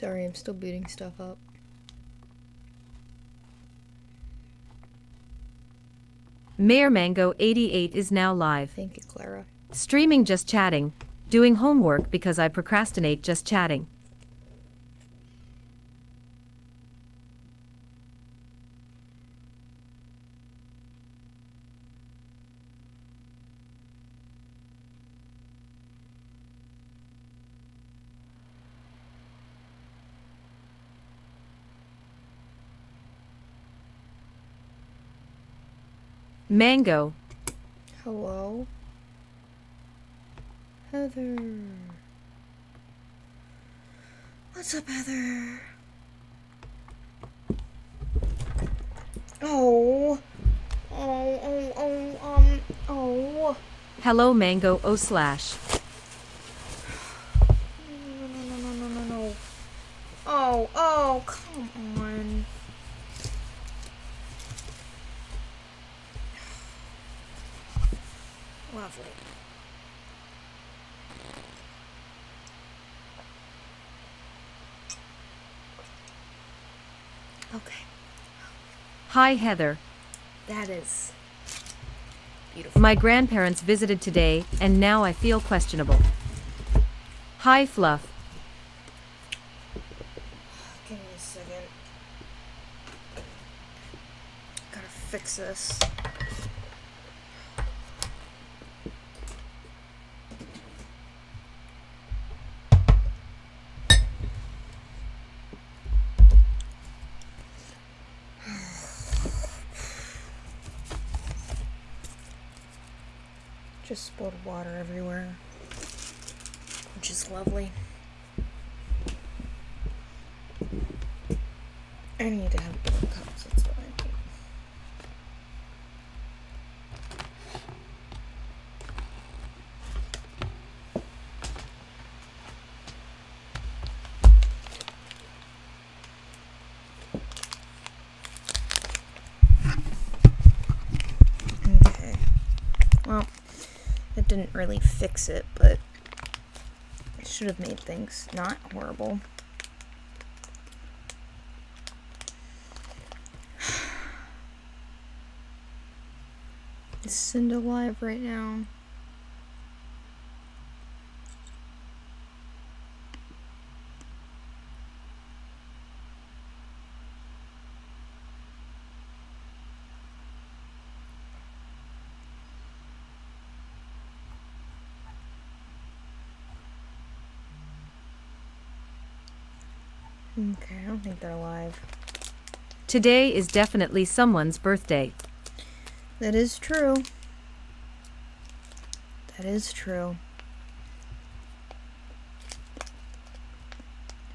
Sorry, I'm still booting stuff up. Mayor Mango 88 is now live. Thank you, Clara. Streaming just chatting. Doing homework because I procrastinate just chatting. Mango. Hello? Heather. What's up, Heather? Oh. Oh, oh, oh, um, oh. Hello Mango O slash. No, no, no, no, no, no. Oh, oh, come on. Lovely. Okay, Hi Heather. that is beautiful. My grandparents visited today and now I feel questionable. Hi Fluff. Give me a second. Gotta fix this. Spilled water everywhere, which is lovely. I need to have more cups, that's what I need. Okay. Well, it didn't really it, but it should have made things not horrible. Is Cinda live right now? Okay, I don't think they're live. Today is definitely someone's birthday. That is true. That is true.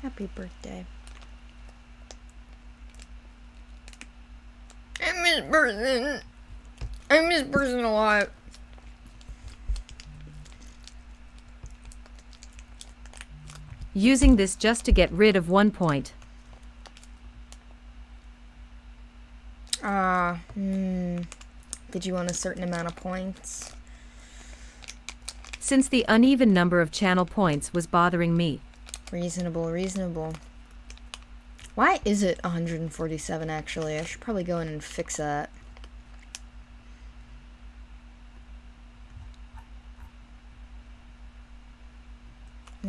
Happy birthday. I miss person. I miss person a lot. Using this just to get rid of one point. Ah, hmm. Did you want a certain amount of points? Since the uneven number of channel points was bothering me. Reasonable, reasonable. Why is it 147 actually? I should probably go in and fix that.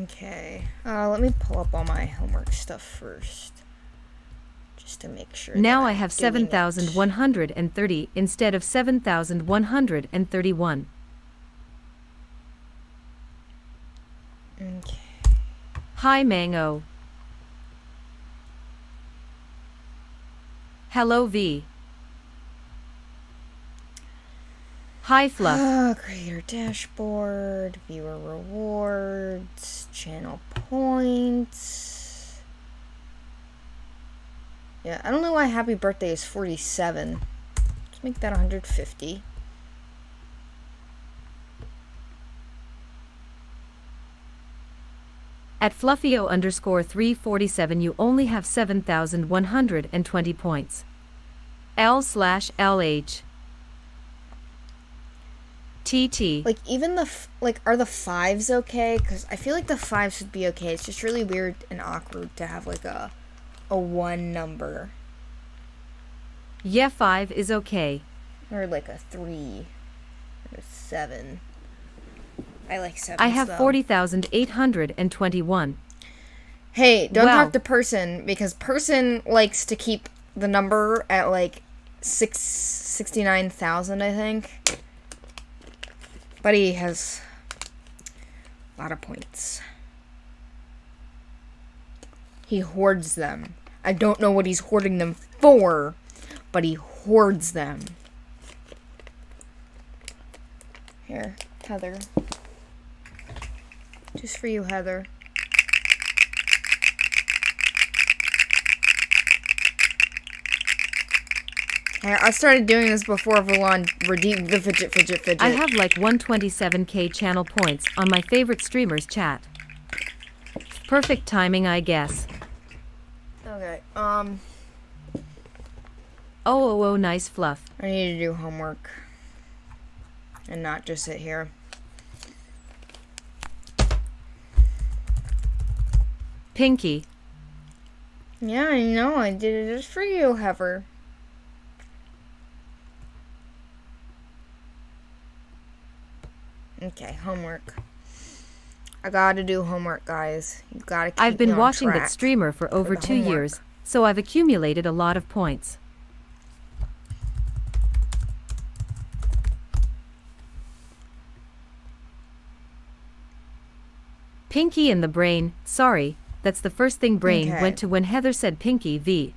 Okay, uh, let me pull up all my homework stuff first. Just to make sure. Now I have 7,130 instead of 7,131. Okay. Hi Mango. Hello V. Hi Fluff. Ah, creator dashboard, viewer rewards, channel points. Yeah, I don't know why happy birthday is 47. Let's make that 150. At Fluffio underscore 347 you only have 7,120 points. L slash LH. TT. Like even the f- like are the fives okay? Because I feel like the fives would be okay. It's just really weird and awkward to have like a a one number Yeah, 5 is okay. or like a three or seven. I like seven. I have 40,821. Hey, don't Wow. talk to person because person likes to keep the number at like six sixty nine thousand, I think. Buddy has a lot of points. He hoards them. I don't know what he's hoarding them for, but he hoards them. Here, Heather. Just for you, Heather. I started doing this before Valon redeemed the fidget fidget fidget. I have like 127k channel points on my favorite streamer's chat. Perfect timing, I guess. Okay. Um, Oh, oh, oh, nice fluff. I need to do homework and not just sit here. Pinky. Yeah, I know. I did it just for you, Heather. Okay, homework. I gotta do homework, guys. You gotta keep I've been watching that streamer for over the two homework. years, so I've accumulated a lot of points. Pinky in the brain, sorry, that's the first thing brain Okay. went to when Heather said Pinky V.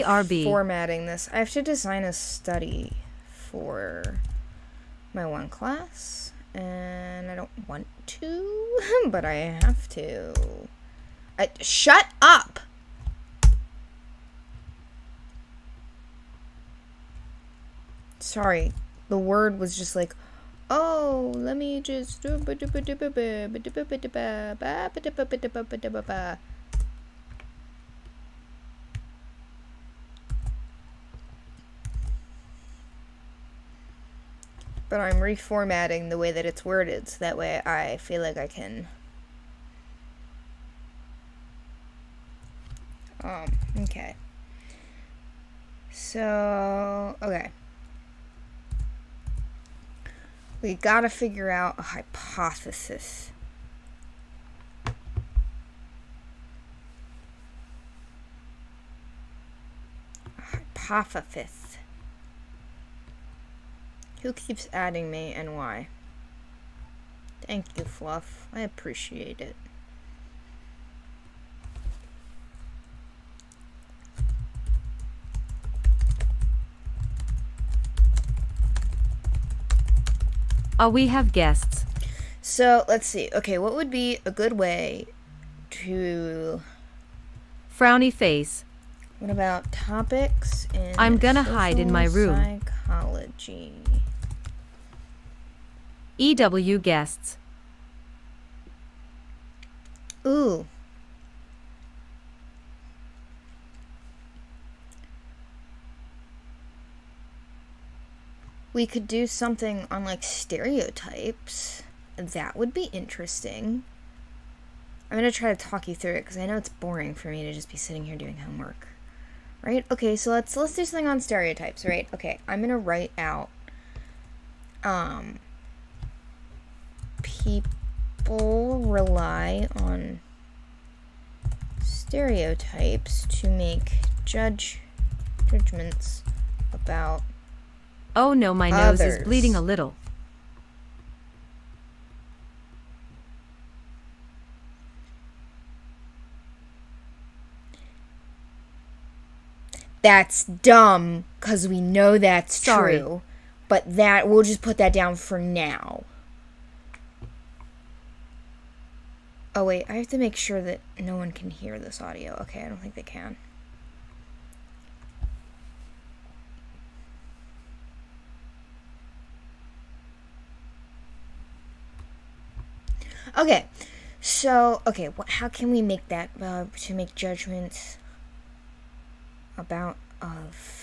BRB. formatting this. I have to design a study for my one class, and I don't want to, but I have to. I, shut up! Sorry, the word was just like, oh, let me just. But I'm reformatting the way that it's worded so that way I feel like I can um okay. So okay. We gotta figure out a hypothesis. Hypothesis who keeps adding me and why? Thank you, Fluff. I appreciate it. Oh, we have guests. So let's see. Okay, what would be a good way to. Frowny face. What about topics in I'm gonna hide in my room. Psychology. EW guests. Ooh. We could do something on like stereotypes. That would be interesting. I'm gonna try to talk you through it because I know it's boring for me to just be sitting here doing homework. Right? Okay, so let's let's do something on stereotypes, right? Okay, I'm gonna write out um people rely on stereotypes to make judge judgments about Oh no, my nose is bleeding a little. that's dumb because we know that's Sorry. true but that we'll just put that down for now Oh, wait, I have to make sure that no one can hear this audio. Okay, I don't think they can. Okay, so, okay, what, how can we make that, uh, to make judgments about, of...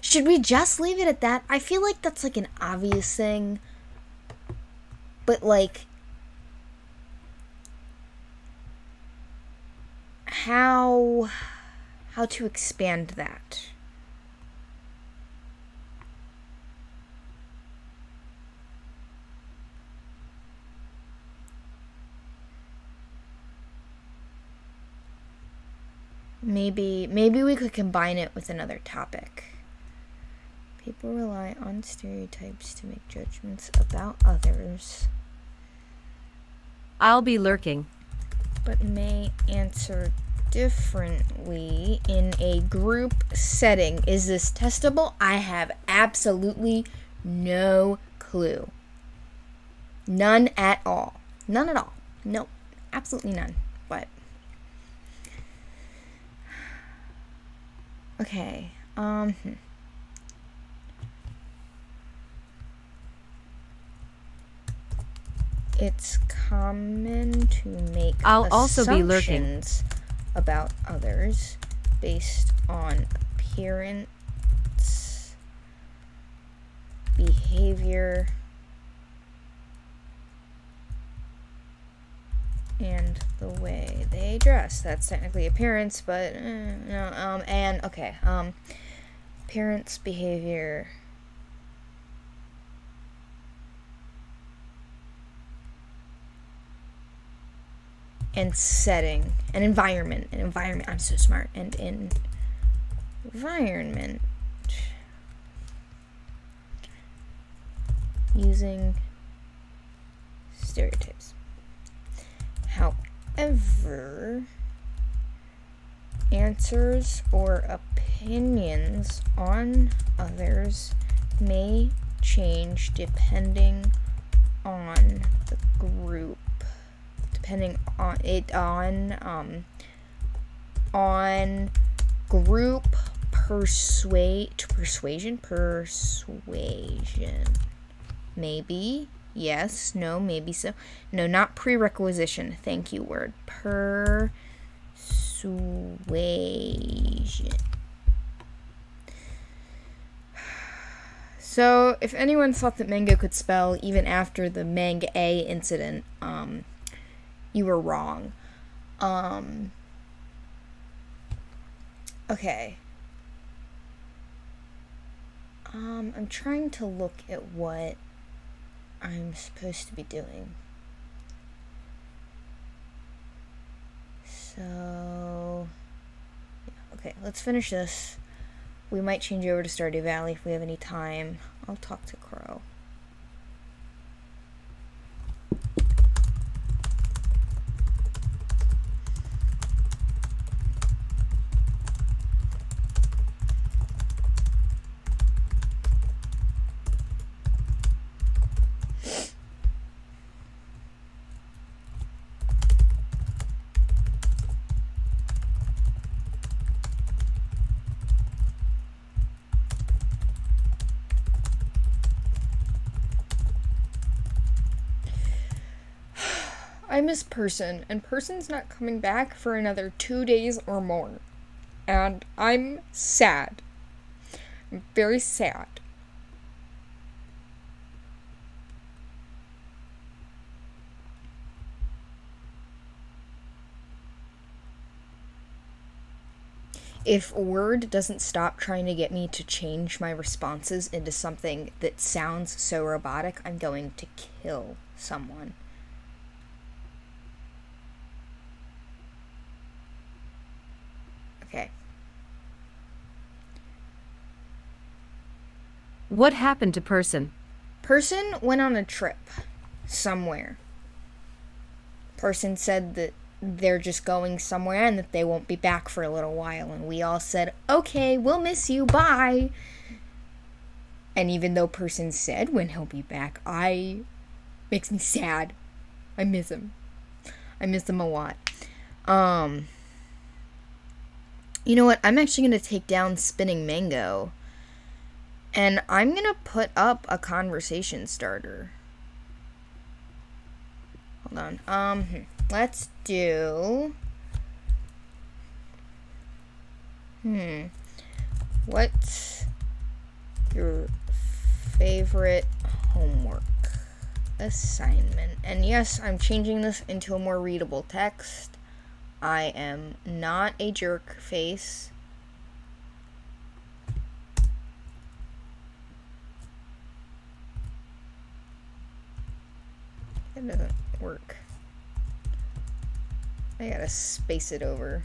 Should we just leave it at that? I feel like that's like an obvious thing. But like how how to expand that? Maybe maybe we could combine it with another topic. People rely on stereotypes to make judgments about others, I'll be lurking. but may answer differently in a group setting. Is this testable? I have absolutely no clue. None at all. None at all. Nope. Absolutely none. But Okay. Um hmm. It's common to make I'll also be lurking. assumptions about others based on appearance, behavior, and the way they dress. That's technically appearance, but uh, no. Um, and okay. Um, appearance, behavior. And setting, and environment, and environment. I'm so smart. And in environment, using stereotypes. However, answers or opinions on others may change depending on the group. Depending on it on um on group persuade persuasion? Persuasion. Maybe? Yes. No maybe so. No not prerequisition. Thank you word. Persuasion. So if anyone thought that mango could spell even after the mang a incident um you were wrong um okay um i'm trying to look at what I'm supposed to be doing. So, okay, let's finish this. We might change over to Stardew Valley if we have any time. I'll talk to Crow. I miss Person, and Person's not coming back for another two days or more. And I'm sad. I'm very sad. If Word doesn't stop trying to get me to change my responses into something that sounds so robotic, I'm going to kill someone. Okay. What happened to person? Person went on a trip somewhere. Person said that they're just going somewhere and that they won't be back for a little while. And we all said, okay, we'll miss you. Bye. And even though Person said when he'll be back, I. makes me sad. I miss him. I miss him a lot. Um. You know what? I'm actually going to take down Spinning Mango And I'm going to put up a conversation starter. Hold on. Um, hmm. let's do. Hmm. What's your favorite homework assignment? And yes, I'm changing this into a more readable text. I am not a jerk face. It doesn't work. I gotta space it over.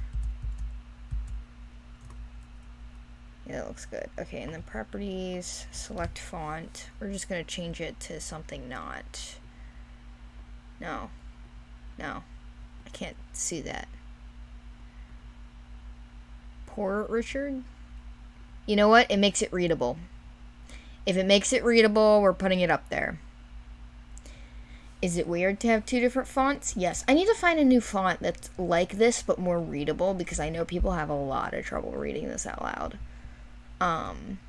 Yeah, that looks good. Okay, and then properties, select font. We're just gonna change it to something not. No. No. I can't see that. Poor Richard? You know what? It makes it readable. If it makes it readable, we're putting it up there. Is it weird to have two different fonts? Yes. I need to find a new font that's like this but more readable because I know people have a lot of trouble reading this out loud. Um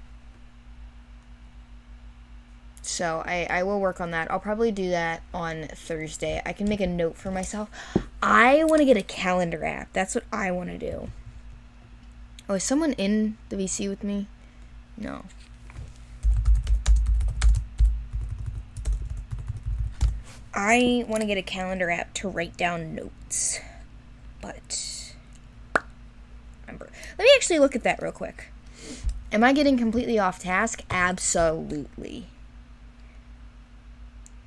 so I, I will work on that. I'll probably do that on Thursday. I can make a note for myself. I want to get a calendar app. That's what I want to do. Oh, is someone in the VC with me? No. I want to get a calendar app to write down notes. But remember. Let me actually look at that real quick. Am I getting completely off task? Absolutely.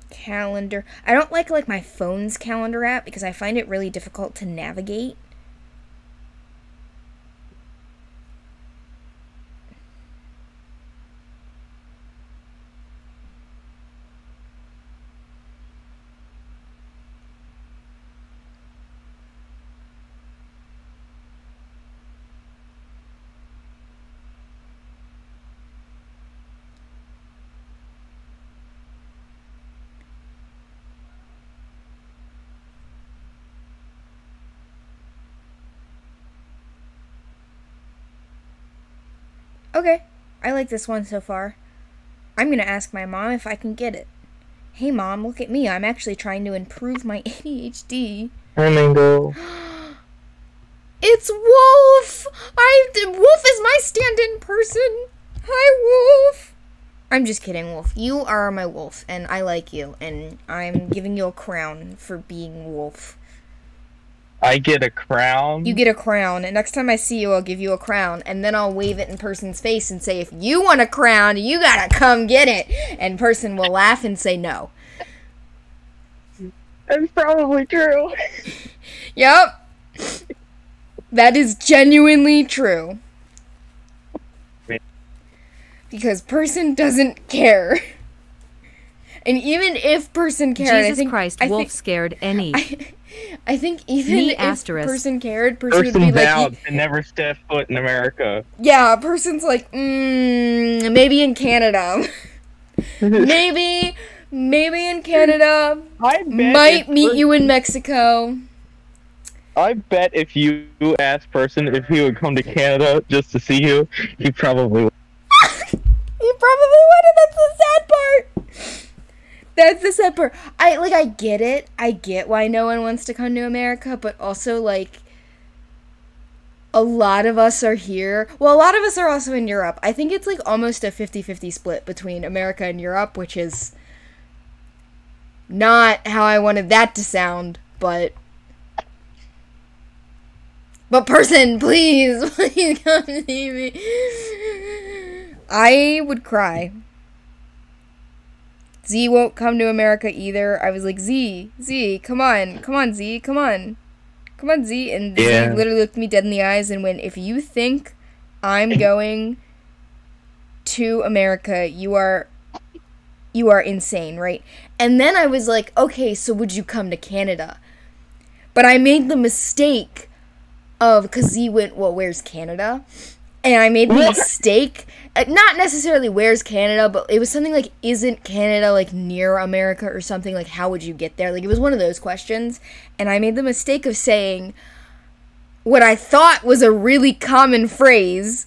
Calendar. I don't like like my phone's calendar app because I find it really difficult to navigate. Okay, I like this one so far. I'm gonna ask my mom if I can get it. Hey mom, look at me. I'm actually trying to improve my ADHD. Hi, Mango. It's Wolf! I Wolf is my stand-in person. Hi, Wolf. I'm just kidding, Wolf. You are my wolf, and I like you, and I'm giving you a crown for being Wolf. I get a crown. You get a crown, and next time I see you, I'll give you a crown, and then I'll wave it in person's face and say, if you want a crown, you gotta come get it. And person will laugh and say no. That's probably true. Yep. That is genuinely true. Because person doesn't care. And even if person cared, I Jesus think, Christ, I wolf think, scared any. I, I think even Me if asterisk. person cared, person would Person be like, vowed to never step foot in America. yeah, a person's like, mm, maybe in Canada, maybe, maybe in Canada, I might meet per- you in Mexico. I bet if you asked person if he would come to Canada just to see you, he probably would. You probably would, and that's the sad part. That's the sad part. I like. I get it. I get why no one wants to come to America, but also like. A lot of us are here. Well, a lot of us are also in Europe. I think it's like almost a 50 50 split between America and Europe, which is not how I wanted that to sound, but. But, person, please, please come see me. I would cry. Z won't come to America either. I was like, Z, Z, come on, come on, Z, come on, come on, Z. And Yeah. Z literally looked me dead in the eyes and went, "If you think I'm going to America, you are, you are insane, right?" And then I was like, "Okay, so would you come to Canada?" But I made the mistake of because Z went, "Well, where's Canada?" And I made the mistake, uh, not necessarily where's Canada, but it was something like, isn't Canada like near America or something? Like, how would you get there? Like, it was one of those questions. And I made the mistake of saying what I thought was a really common phrase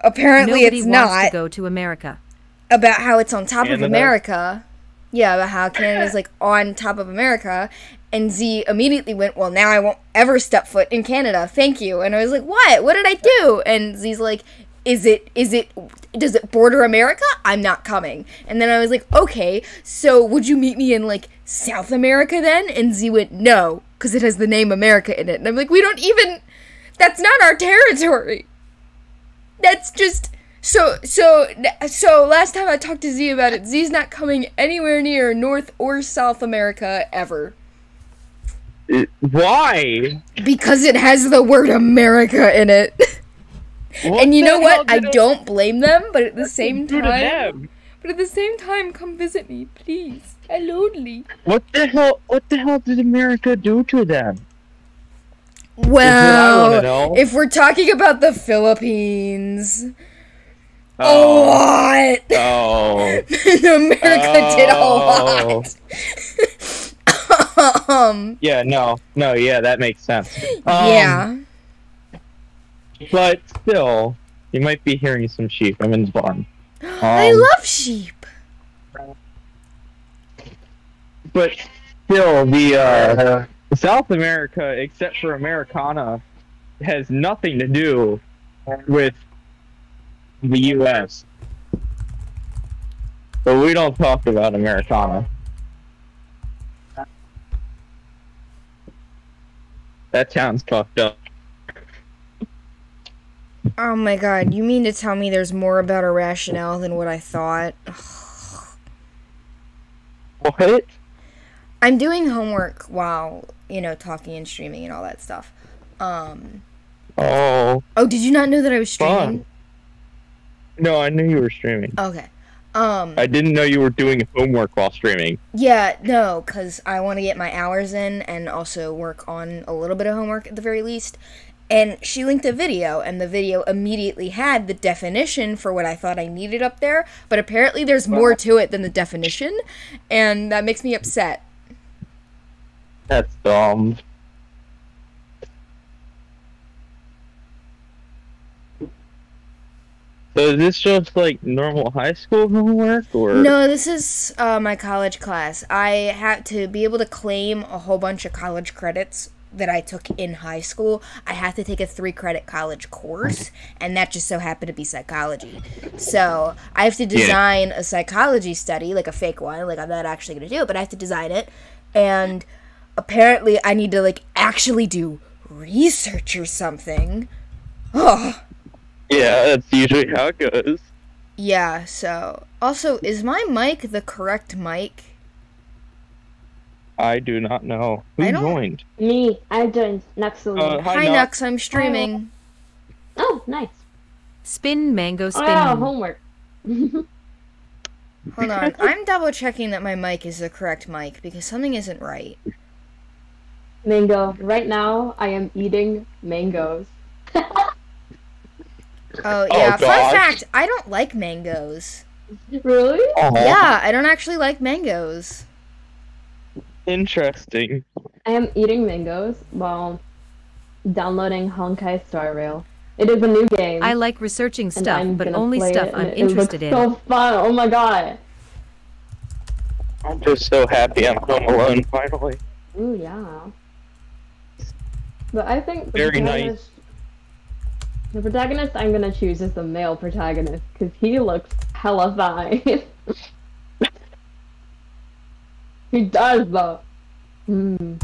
apparently Nobody it's wants not to go to America. about how it's on top of America. Yeah, about how Canada's like on top of America. And Z immediately went, Well, now I won't ever step foot in Canada. Thank you. And I was like, What? What did I do? And Z's like, Is it, is it, does it border America? I'm not coming. And then I was like, Okay, so would you meet me in like South America then? And Z went, No, because it has the name America in it. And I'm like, We don't even, that's not our territory that's just so so so last time I talked to Z about it, Z's not coming anywhere near North or South America ever why? because it has the word America in it. What and you know what? I don't blame them, but at the same time, them? but at the same time, come visit me, please. I'm lonely. What the hell? What the hell did America do to them? Well, if we're talking about the Philippines, a Oh, lot. oh, America did a Oh. lot. um, yeah, no, no, yeah, that makes sense. Um, yeah. but still, you might be hearing some sheep. I'm in the barn. I Um, love sheep. but still, the uh, South America, except for Americana, has nothing to do with the U.S. But we don't talk about Americana. That sounds fucked up. Oh my god, you mean to tell me there's more about a rationale than what I thought? What? I'm doing homework while, you know, talking and streaming and all that stuff. Um Oh, Oh, did you not know that I was streaming? fun. No, I knew you were streaming. Okay. Um I didn't know you were doing homework while streaming. yeah, no, cuz I want to get my hours in and also work on a little bit of homework at the very least. And she linked a video, and the video immediately had the definition for what I thought I needed up there. But apparently, there's more to it than the definition, and that makes me upset. That's dumb. So is this just like normal high school homework, or No, this is uh, my college class. I had to be able to claim a whole bunch of college credits that I took in high school. I had to take a three credit college course, and that just so happened to be psychology. So I have to design a psychology study, like a fake one. Like I'm not actually going to do it, but I have to design it. And apparently, I need to like actually do research or something. Oh. Yeah, that's usually how it goes. Yeah, so also is my mic the correct mic? I do not know who joined. Me, I joined Nuxel. Uh, Hi, hi, Nux. Nux, I'm streaming. oh, nice. Spin mango Oh, spin. yeah, homework. Hold on, I'm double checking that my mic is the correct mic because something isn't right. Mango. Right now, I am eating mangoes. Oh, oh yeah, fun fact, I don't like mangoes. really? Oh, Yeah, I don't actually like mangoes. interesting. I am eating mangoes while downloading Honkai Star Rail. It is a new game. I like researching stuff, but only stuff it, I'm it interested looks in. So fun! Oh my god! I'm just so happy I'm home alone finally. Ooh yeah. But I think the Very nice. Protagonist, the protagonist I'm gonna choose is the male protagonist because he looks hella fine. he does though. Mm.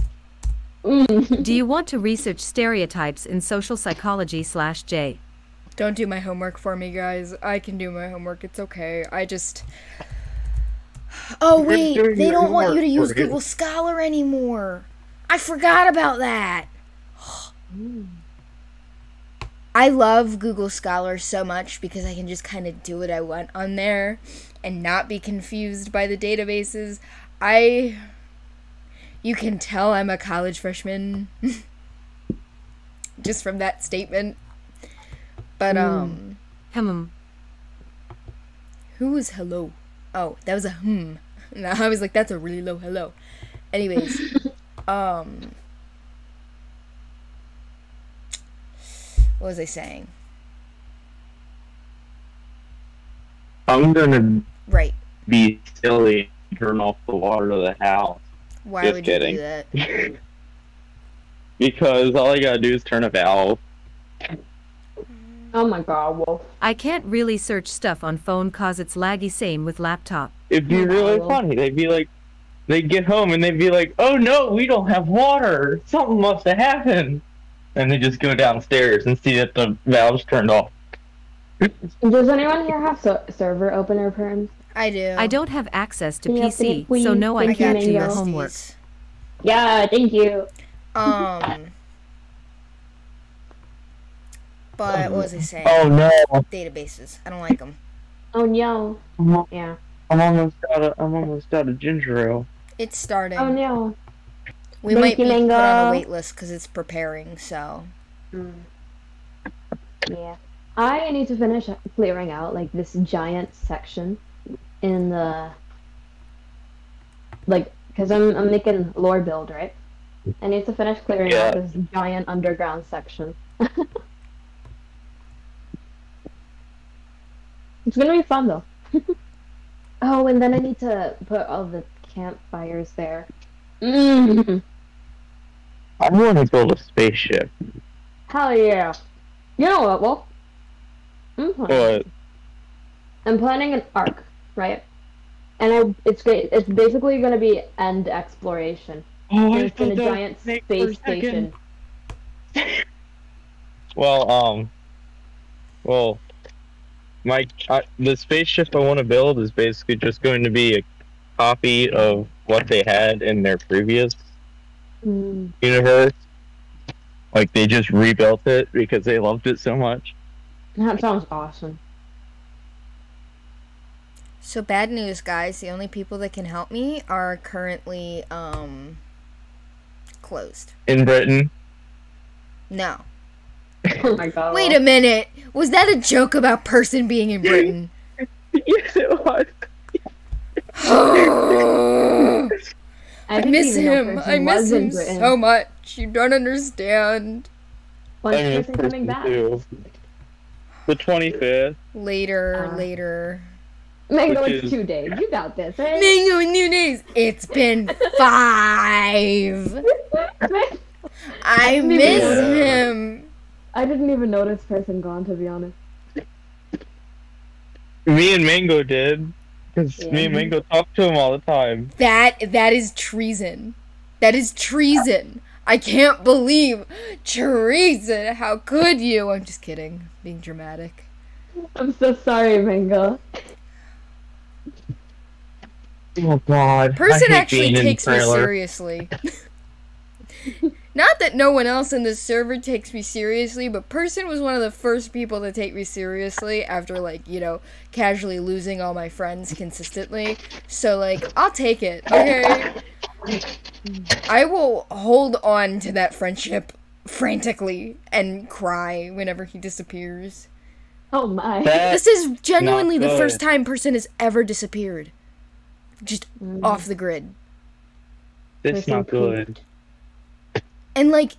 Mm. Do you want to research stereotypes in social psychology slash J? Don't do my homework for me, guys. I can do my homework. It's okay. I just. Oh You're wait, they don't want you to use. Google Scholar anymore. I forgot about that. I love Google Scholar so much because I can just kind of do what I want on there and not be confused by the databases. I you can tell I'm a college freshman just from that statement. But um Hmm. who was hello? Oh, that was a hmm. No, I was like that's a really low hello. Anyways, um what was I saying? I'm gonna Right. be silly and turn off the water to the house. Why Just would kidding. you do that? because all I gotta do is turn a valve. Oh my god, Wolf. I can't really search stuff on phone cause it's laggy same with laptop. It'd be Oh, really wow. funny. They'd be like, they'd get home and they'd be like, "Oh no, we don't have water. Something must have happened." And they just go downstairs and see that the valve's turned off. Does anyone here have so- server opener perms? I do. I don't have access to Can PC, it, so no, I I Thank you, can't do your homework. Yeah, thank you. Um. But what was I saying? Oh no, Databases. I don't like them. Oh no. Yeah. I'm Yeah. almost out of I'm almost out of ginger ale. It's starting. Oh no. We Thank might be you, put on a Mango. wait list because it's preparing. So Mm. Yeah. I need to finish clearing out like this giant section in the like because I'm I'm making lore build right. I need to finish clearing out this giant underground section. it's gonna be fun though. oh, and then I need to put all the campfires there. Mm. I want to build a spaceship. Hell yeah! You know what, Wolf? I'm planning, But I'm planning an arc, right? And I, it's great. It's basically going to be end exploration. oh, And it's in a giant snake a space station. Well, um, well, my uh, the spaceship I want to build is basically just going to be a copy of what they had in their previous Mm. universe. Like they just rebuilt it because they loved it so much. That sounds awesome. so bad news, guys. The only people that can help me are currently um closed. In Britain, No. Oh my god. Wait a minute. Was that a joke about person being in Britain? yes, it was. I didn't miss him. I miss him Britain. so much. You don't understand. When's I miss person coming back? too. The twenty fifth. Later, Uh. later. Mango, Which it's is- two days. You got this, right? Mango and new days. It's been five. I didn't even miss notice. him. I didn't even notice person gone, to be honest. Me and Mango did, because me and Yeah. Mango talk to him all the time. That that is treason. That is treason. I can't believe treason. How could you? I'm just kidding. Being dramatic. I'm so sorry, Mango. Oh God. I Person hate actually being takes me seriously. Not that no one else in this server takes me seriously, but Person was one of the first people to take me seriously after, like, you know, casually losing all my friends consistently. So, like, I'll take it, okay? I will hold on to that friendship frantically and cry whenever he disappears. Oh my. That- This is genuinely the first time Person has ever disappeared. Just Mm. off the grid. That's not good. And like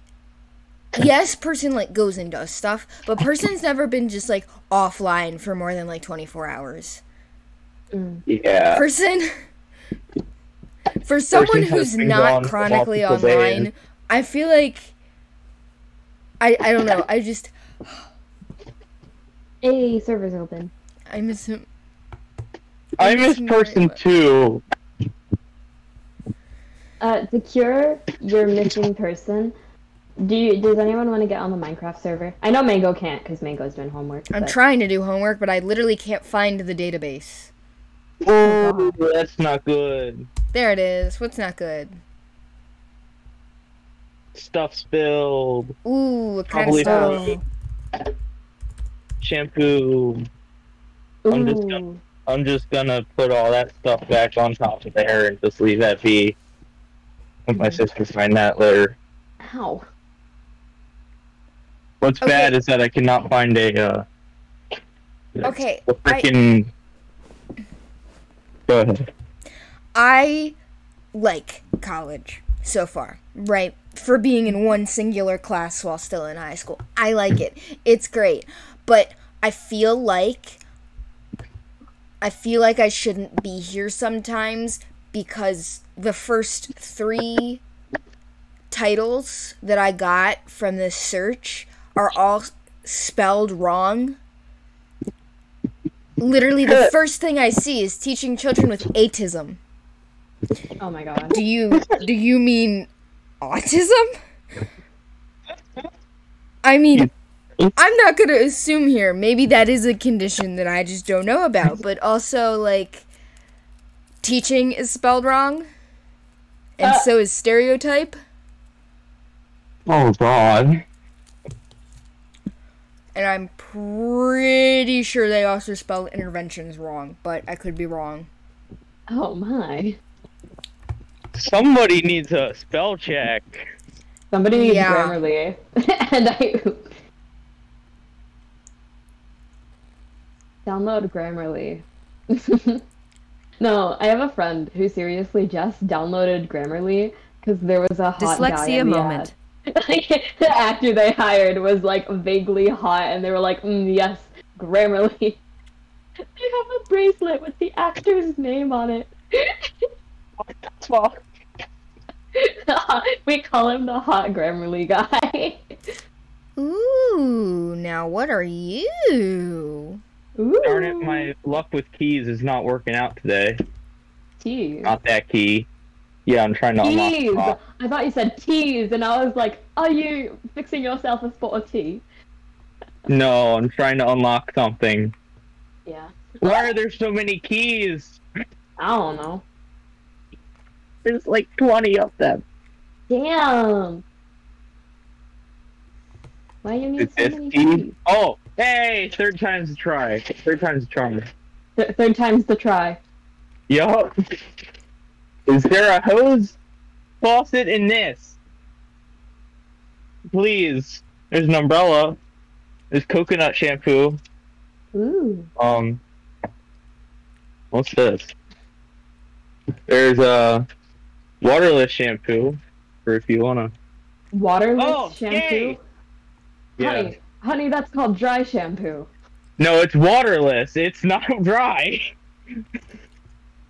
yes, person like goes and does stuff, but person's never been just like offline for more than like 24 hours. Mm. Yeah. Person for someone has who's not gone chronically online, days. I feel like I I don't know. I just Hey, server's open. I miss him. I miss miss person very two. Uh, to cure your missing person, do you, does anyone want to get on the Minecraft server? I know Mango can't because Mango's doing homework. I'm but- trying to do homework, but I literally can't find the database. Oh, that's not good. There it is. What's not good? Stuff spilled. Ooh, what kind Probably of stuff? Shampoo. I'm just gonna- I'm just gonna put all that stuff back on top of there and just leave that be. Let my sister find that later. How? What's Okay. bad is that I cannot find a uh Okay, a I- freaking Go ahead. I like college so far, right? For being in one singular class while still in high school. I like it. It's great. But I feel like I feel like I shouldn't be here sometimes because the first three titles that I got from this search are all spelled wrong. Literally, the first thing I see is teaching children with autism. Oh my god. Do you do you mean autism? I mean, I'm not gonna assume here. Maybe that is a condition that I just don't know about. But also, like, teaching is spelled wrong, and Uh. so is stereotype. Oh God. And I'm pretty sure they also spelled interventions wrong, but I could be wrong. Oh my. Somebody needs a spell check. Somebody needs Yeah. Grammarly. and I download Grammarly. no, I have a friend who seriously just downloaded Grammarly because there was a hot guy Dyslexia moment. ad. The actor they hired was like vaguely hot, and they were like, mm, "Yes, Grammarly." they have a bracelet with the actor's name on it. Fuck. we call him the hot Grammarly guy. Ooh, now what are you? Ooh. Darn it, my luck with keys is not working out today. Keys. Not that key. Yeah, I'm trying to unlock Teas. the lock. I thought you said teas, and I was like, "Are you fixing yourself a spot of tea?" No, I'm trying to unlock something. Yeah. Why are there so many keys? I don't know. There's like 20 of them. Damn. Why you need Is so many key? keys? Oh, hey, third time's a try. Third time's a charm. Th- third time's the try. Yup. Is there a hose faucet in this? Please. There's an umbrella. There's coconut shampoo. Ooh. Um, what's this? There's a waterless shampoo for if you wanna. Waterless Oh, shampoo. yay! Yeah. Honey, honey, that's called dry shampoo. No, it's waterless. It's not dry.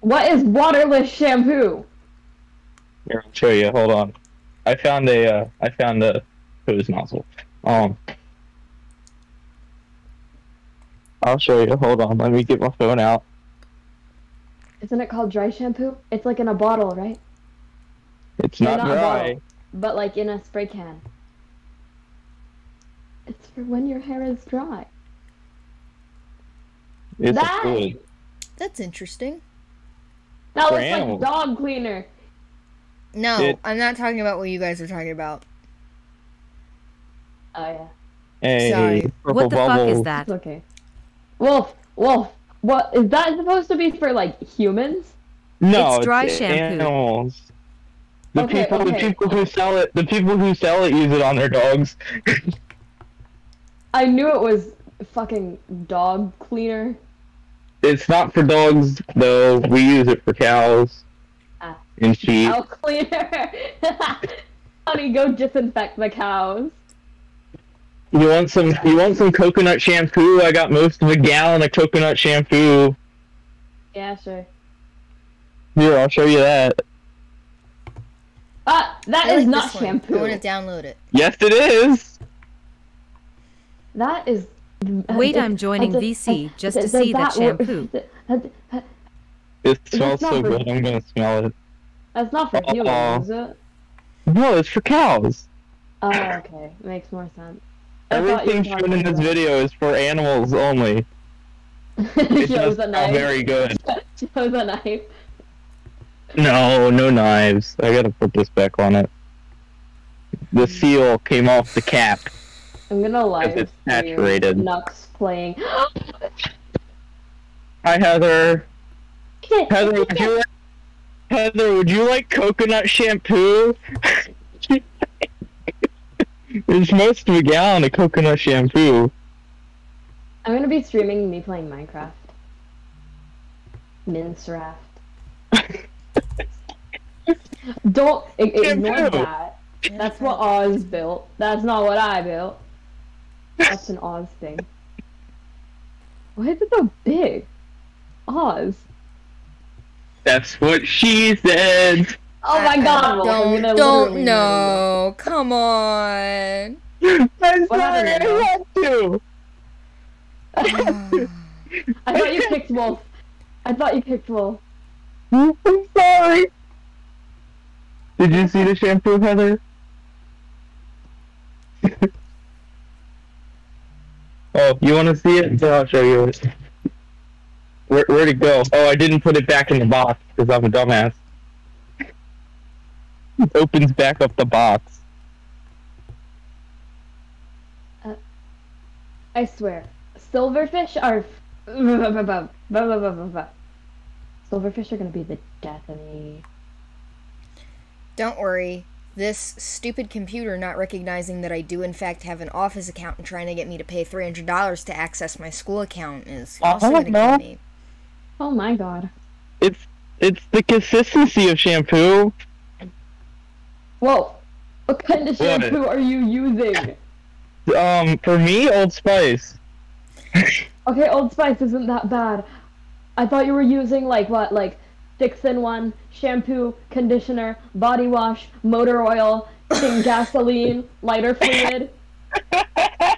What is waterless shampoo? Here, I'll show you. Hold on. I found a. Uh, I found a hose nozzle. Um. I'll show you. Hold on. Let me get my phone out. Isn't it called dry shampoo? It's like in a bottle, right? It's No, not not dry. bottle. But like in a spray can. It's for when your hair is dry. It's That- a fluid. That's interesting. That For looks like dog cleaner. No, It- I'm not talking about what you guys are talking about. Oh yeah. Hey, Sorry. What the fuck is that? It's okay. Wolf, Wolf, what is that supposed to be for like humans? No, It's dry it's shampoo. Animals. The Okay, people, the people who sell it, the people who sell it use it on their dogs. I knew it was fucking dog cleaner. it's not for dogs though. We use it for cows Ah. and sheep. Cow cleaner. Honey, go disinfect the cows. You want some? You want some coconut shampoo? I got most of a gallon of coconut shampoo. Yeah, sure. Here, I'll show you that. Ah, that I is like not shampoo. I want to download it. Yes, it is. That is. Wait, I'm joining VC just to see that shampoo. It smells so good. I'm gonna smell it. That's not for humans, is it? No, it's for cows. Oh, okay. Makes more sense. I thought you were Everything shown in this about- video is for animals only. It Shows a knife. very good. Shows a knife. No, no knives. I gotta put this back on it. The hmm. seal came off the cap. I'm gonna live it's saturated. Nux playing. Hi, Heather. Heather, would you like, Heather, would you like coconut shampoo? There's most of a gallon of coconut shampoo. I'm gonna be streaming me playing Minecraft. Minecraft. Don't ignore that. That's what Oz built. That's not what I built. That's an Oz thing. Why is it so big? Oz. That's what she said. Oh my god, Wolf, I'm Don't gonna don't literally no. Come on. I'm What sorry, I had to. I thought you picked Wolf. I thought you picked Wolf. I'm sorry. Did you see the shampoo, Heather? oh, you want to see it? So I'll show you it. Where, where'd it go? Oh, I didn't put it back in the box because I'm a dumbass. It opens back up the box. Uh, I swear, silverfish are. Silverfish are gonna be the death of me. Don't worry. This stupid computer not recognizing that I do in fact have an office account and trying to get me to pay three hundred dollars to access my school account is also Uh-huh, gonna kill no. me. Oh my god. It's it's the consistency of shampoo. Whoa! What kind of shampoo are you using? Um, for me, Old Spice. Okay, Old Spice isn't that bad. I thought you were using like what, like six in one shampoo, conditioner, body wash, motor oil, king gasoline, lighter fluid.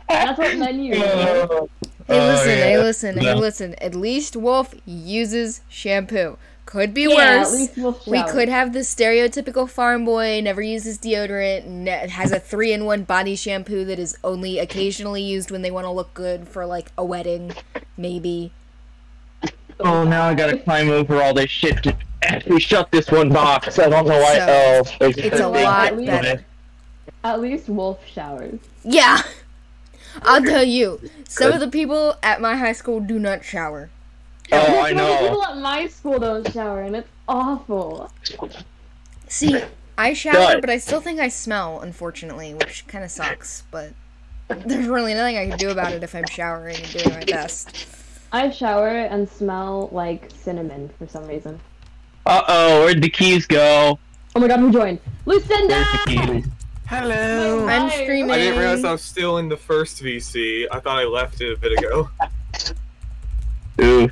That's what men use. Oh, Hey, listen, hey, yeah. listen, hey, listen. At least Wolf uses shampoo. Could be Yeah, worse. at least we'll we could have the stereotypical farm boy, never uses deodorant, ne- has a three in one body shampoo that is only occasionally used when they want to look good for like a wedding, maybe. Oh, now I gotta climb over all this shit to actually shut this one box. I don't know why. So, oh, there's it's a big lot thing. better. At least Wolf showers. Yeah! I'll tell you, some of the people at my high school do not shower. Oh, I Some of the know. people at my school don't shower, and it's awful. See, I shower, But- but I still think I smell, unfortunately, which kind of sucks, but there's really nothing I can do about it if I'm showering and doing my best. I shower and smell like cinnamon for some reason. Uh oh, where'd the keys go? Oh my god, who joined? Lucinda! There's the keys. Hello. I'm Hi. streaming. I didn't realize I was still in the first VC. I thought I left it a bit ago. Ooh.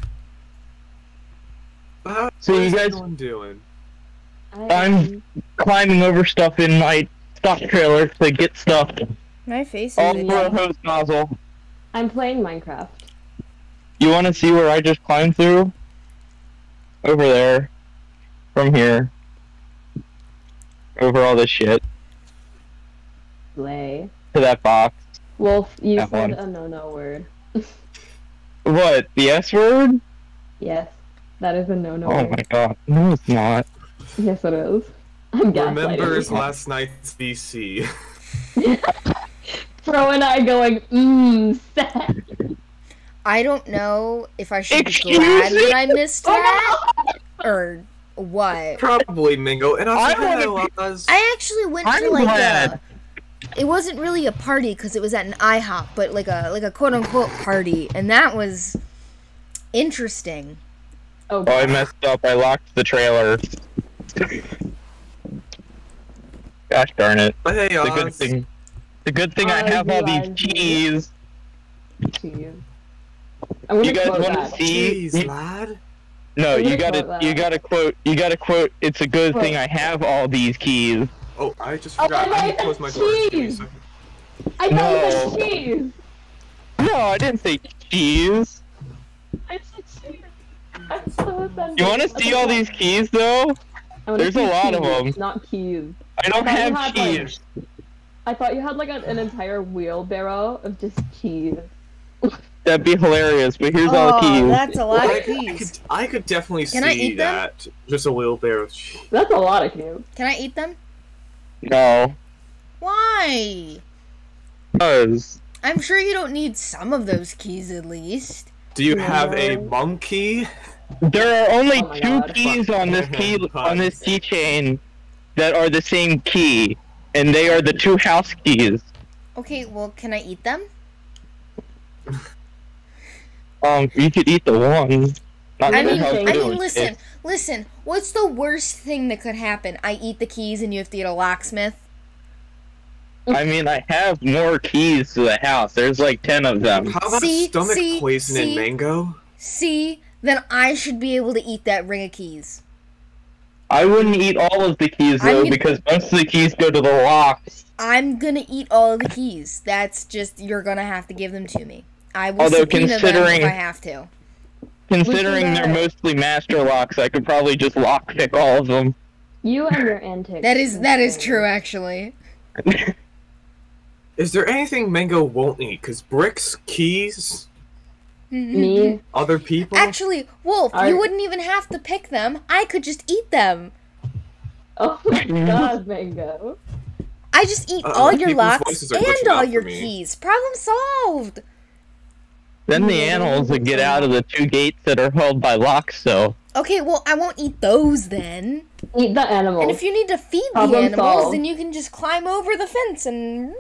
How, So what you is guys- everyone doing? I I'm- Climbing over stuff in my stock trailer to get stuff My face all is. over a hose nozzle. I'm playing Minecraft. You want to see where I just climbed through? Over there. From here. Over all this shit. Lay. To that box. Wolf, you That said one. a no-no word. What? The S word? Yes, that is a no-no Oh word. my god. No, it's not. Yes, it is. I'm gaslighting Remembers you. last night's VC. Fro and I going, mmm, set. I don't know if I should be Excuse glad me? that I missed Oh that or what. Probably Mingo. And I also, wanna be- I actually went to I'm like glad. a. It wasn't really a party because it was at an IHOP, but like a like a quote unquote party, and that was Oh, interesting. Oh, oh I messed up. I locked the trailer. Gosh darn it. But hey, The good thing. The good thing I Oz, have all these keys. Jeez. I'm gonna You guys want to see? Jeez, lad. No, you gotta, you gotta quote, you gotta quote. It's a good Quote. thing I have all these keys. Oh, I just Oh, forgot. I I need to close my the door. Give me a cheese. second. I thought No. you said cheese. No, I didn't say keys. I said cheese. I'm so offended. You want to see all these keys though? There's a see lot of them. Not keys. I don't thought you have had, like- I thought you had like an, an entire wheelbarrow of just cheese. That'd be hilarious. But here's all the oh, keys. Oh, that's a lot I, of I keys. could, I could definitely Can I see eat them? that. Just a wheelbarrow. of cheese. That's a lot of keys. Can I eat them? No, Why? because I'm sure you don't need some of those keys at least. Do you have a monkey? there are only Oh my two God. keys on this key on this keychain that are the same key, and they are the two house keys. Okay, well, can I eat them? Um, you could eat the one. Not I mean, I mean, listen, listen. What's the worst thing that could happen? I eat the keys and you have to eat a locksmith. I mean, I have more keys to the house. There's like ten of them. How about See, stomach see, poison see? and mango? See, then I should be able to eat that ring of keys. I wouldn't eat all of the keys though, gonna- because most of the keys go to the locks. I'm gonna eat all of the keys. That's just you're gonna have to give them to me. I will Although subpoena them considering- if I have to. Considering they're that. mostly master locks, I could probably just lockpick all of them. You and your antics. That is that is true actually. Is there anything Mango won't eat? Cause bricks, keys, mm-hmm. Me. other people. Actually, Wolf, Are- you wouldn't even have to pick them. I could just eat them. Oh my god, Mango. I just eat Uh-oh, all your locks and all your me. keys. Problem solved. Then the animals would get out of the two gates that are held by locks, so. Okay, well, I won't eat those then. Eat the animals. And if you need to feed the animals, solved. then you can just climb over the fence and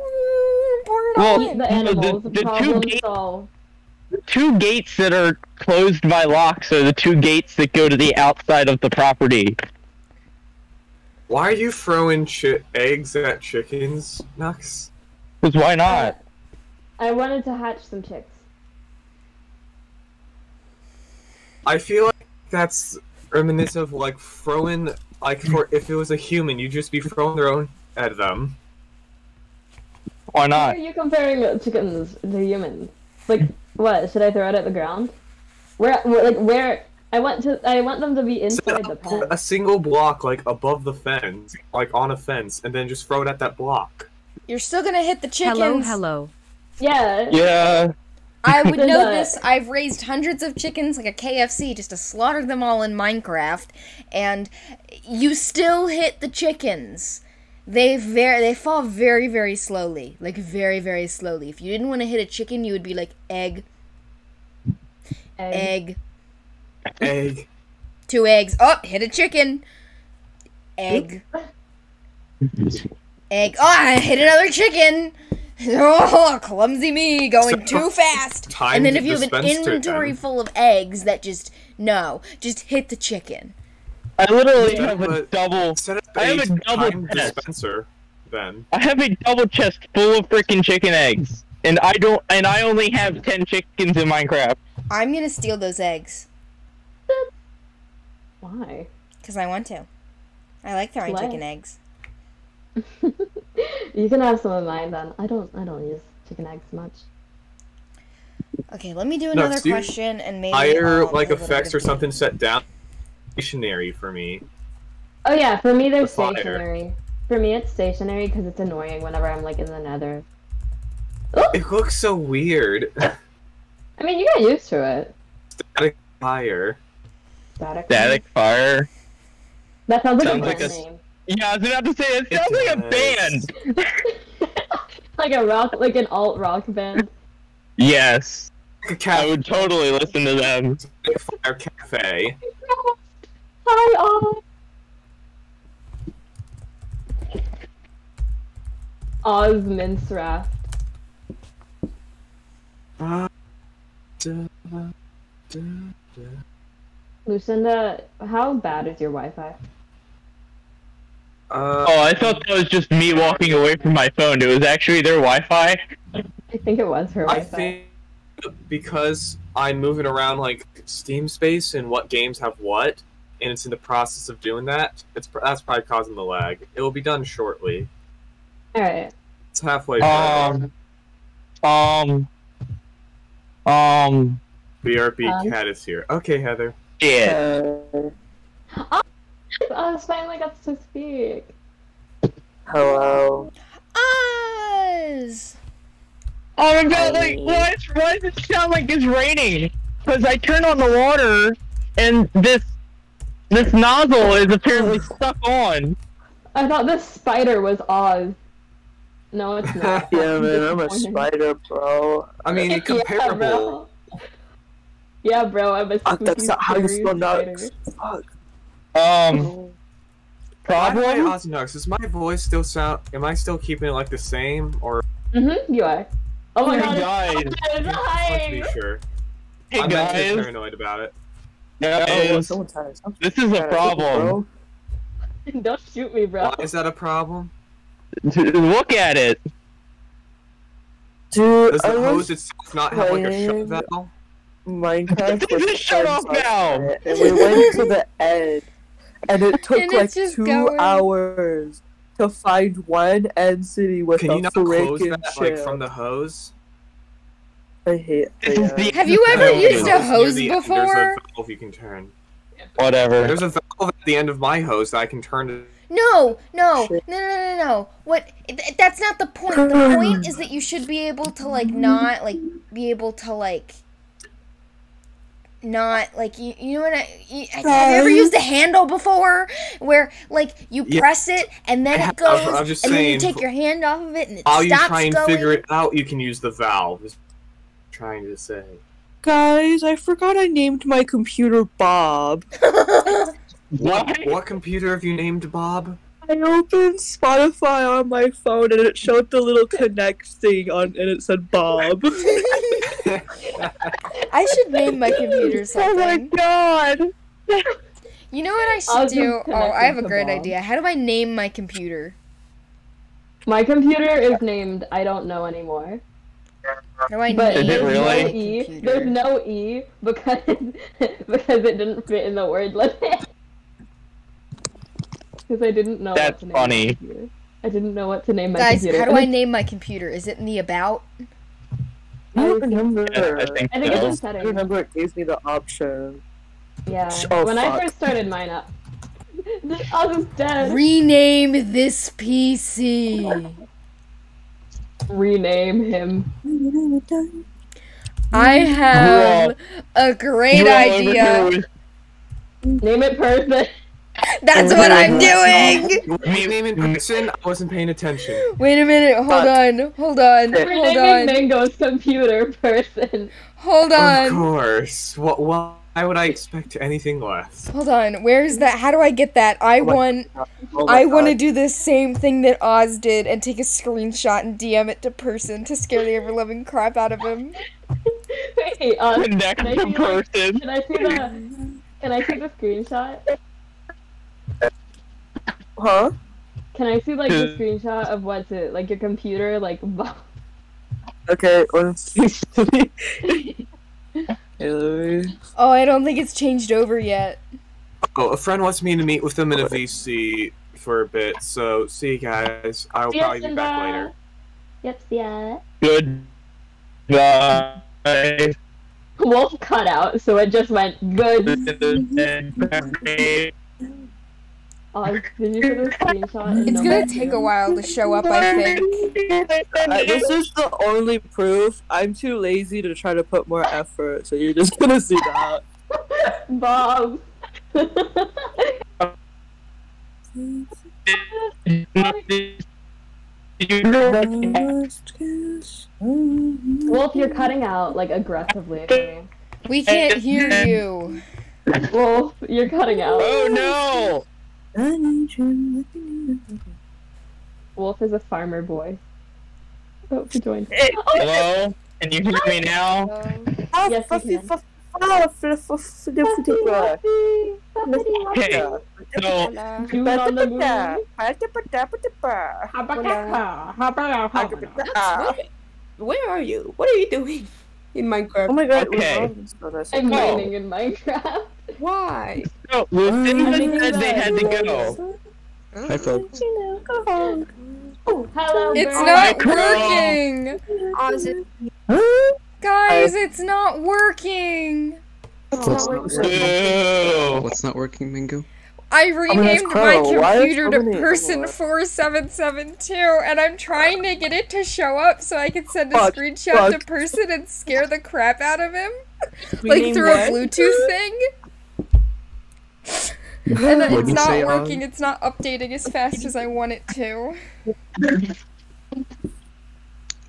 pour it Well, all Eat in. the no, the- animals. the The two problem gates- solved. The two gates that are closed by locks are the two gates that go to the outside of the property. Why are you throwing chi- eggs at chickens, Nux? Because why not? I wanted to hatch some chicks. I feel like that's reminiscent of like throwing like for if it was a human, you'd just be throwing their own at them. Why Why not? are you comparing chickens to humans? Like, what? Should I throw it at the ground? Where, where like, where? I want to. I want them to be Set inside the up pen. a single block like above the fence, like on a fence, and then just throw it at that block. You're still gonna hit the chickens. Hello, hello. Yeah. Yeah. I would Then know this. I've raised hundreds of chickens like a KFC just to slaughter them all in Minecraft, and you still hit the chickens. They very they fall very very slowly, like very very slowly. If you didn't want to hit a chicken, you would be like egg, Egg. egg, Egg. two eggs. Oh, hit a chicken. Egg. Egg. Oh, I hit another chicken. Oh, clumsy me, going too fast. Time And then if you have an inventory then. full of eggs that just no, just hit the chicken. I literally Yeah, have a double. Set up I have a a double chest. dispenser. Then I have a double chest full of freaking chicken eggs, and I don't. And I only have ten chickens in Minecraft. I'm gonna steal those eggs Why? because I want to. I like throwing Why? chicken eggs. you can have some of mine then. I don't. I don't use chicken eggs much. Okay, let me do another do you- question and maybe higher I'll like have a little effects or of- something set down. Stationary for me. Oh yeah, for me they're The fire. stationary. For me it's stationary because it's annoying whenever I'm like in the nether. It looks so weird. I mean, you got used to it. Static fire. Static. Static fire. That sounds like Sounds a like band a- name. Yeah, I was about to say it It sounds like a band. like a rock, like an alt rock band. Yes, Like a I would totally listen to them. Fire cafe. Hi all. Oz Mince Raft. Uh, da, da, da. Lucinda, how bad is your Wi-Fi? Uh, Oh, I thought that was just me walking away from my phone. It was actually their Wi-Fi. I think it was her Wi-Fi. think because I'm moving around like Steam space and what games have what, and it's in the process of doing that. It's that's probably causing the lag. It will be done shortly. All right. It's halfway. through. Um, um, um, BRB um, cat is here. Okay, Heather. yeah. Oz finally got to speak. Hello. Oz. Oh my god, like, why, why does it sound like it's raining? Because I turn on the water, and this, this nozzle is apparently stuck on. I thought this spider was Oz. No, it's not. Yeah, man, I'm a spider, bro. I mean, Yeah, comparable. bro. Yeah, bro, I'm a Uh, that's not how you spell spider. nuts. Fuck. Um, By the way, problem? Oznux, does my voice still sound? Am I still keeping it like the same, or Mm-hmm, you are. Oh my Hey god, guys, it's just want to hi! be sure? hey I'm actually guys, paranoid about it. Oh, guys, someone's trying this is a trying to hit me, problem. Don't shoot me, bro. Why is that a problem? Look at it. Dude, Does the was hose itself not have like a shut playing- valve? Minecraft with Shut friends up on now. and we went to the end, and it took And like two going. hours to find one end city with Can a you not close freaking that like from the hose? I hate This is that. the- Have you ever used a hose near the end, before? There's a valve you can turn. Whatever. There's a valve at the end of my hose that I can turn to. No, no, no, no, no, no. What? th- That's not the point. The point is that you should be able to like not like be able to like not like you. You know what I? You, have never used a handle before, where like you Yeah. press it and then it goes, I'm just and then you take your hand off of it and it While you try and going. figure it out, you can use the valve. Is trying to say. Guys, I forgot I named my computer Bob. What? What computer have you named Bob? I opened Spotify on my phone and it showed the little connect thing on and it said Bob. I should name my computer something. oh my god! You know what I should I'll do? Oh, I have a great Bob. idea. How do I name my computer? My computer is named I don't know anymore. How do I But name it there's really? no E. computer? There's no E because because it didn't fit in the word limit. Because I didn't know That's what to name funny. my computer. I didn't know what to name my Guys, computer. how do I name my computer? Is it in the about? I don't remember. Yeah, I think I think it's so. in I settings. remember it gave me the option. Yeah. Oh, when I first started mine up, I was dead. Rename this PC. Rename him. I have a great You idea. Name it person. That's what I'm doing. Me name in person. I wasn't paying attention. Wait a minute. Hold Fuck. on. Hold on. Shit. Hold Renaming on. Mango's computer person. Hold on. Of course. What? Why would I expect anything less? Hold on. Where's that? How do I get that? I Oh want. Oh I want to do the same thing that Oz did and take a screenshot and DM it to person to scare the ever loving crap out of him. Wait, uh, Connect Can I the see, like- person. can I see the? Can I see the screenshot? Huh? Can I see like the screenshot of what's it like your computer like? Okay, let's. Hello. Oh, I don't think it's changed over yet. Oh, a friend wants me to meet with them in a VC for a bit. So see you guys. I will See ya, probably be back Simba. later. Yep, yeah. Good. Bye. Wolf cut out, so it just went good. Oh, did you screenshot? It's gonna take a while to show up, I think. Uh, this is the only proof. I'm too lazy to try to put more effort, so you're just gonna see that. Bob. Wolf, you're cutting out like aggressively. We can't hear you. Wolf, you're cutting out. Oh no! Wolf is a farmer boy. Oh, he joined. Hello? Can you hear me now? Yes, we can. Okay, so June on the moon. Where are you? What are you doing in Minecraft? Oh my god, Okay. I'm mining in Minecraft. Why? No, Lucinda I'm said they had to go. Hi, folks. Oh, hello, It's girl. not Crow. working! Guys, it's not working! What's, Boo. what's not working, Mingo? I renamed my Crow. Why is computer to person4772 and I'm trying to get it to show up so I can send a Fuck, screenshot to person and scare the crap out of him. like through a Bluetooth thing. And it's not working, Oz? it's not updating as fast as I want it to.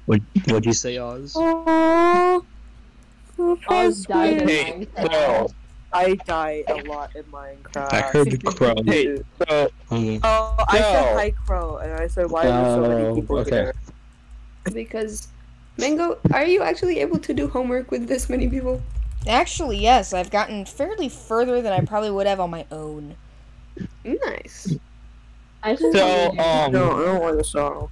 What, what'd you say, Oz? Oh, Oz died Hey, so, I die a lot in Minecraft. I heard the crow. hey, so, Um, Oh, I said No. hi, Crow, and I said, why are there so many Oh, people okay. here? because Mango, are you actually able to do homework with this many people? Actually, yes, I've gotten fairly further than I probably would have on my own. Nice. I should so, probably do- um, No, I don't want the song.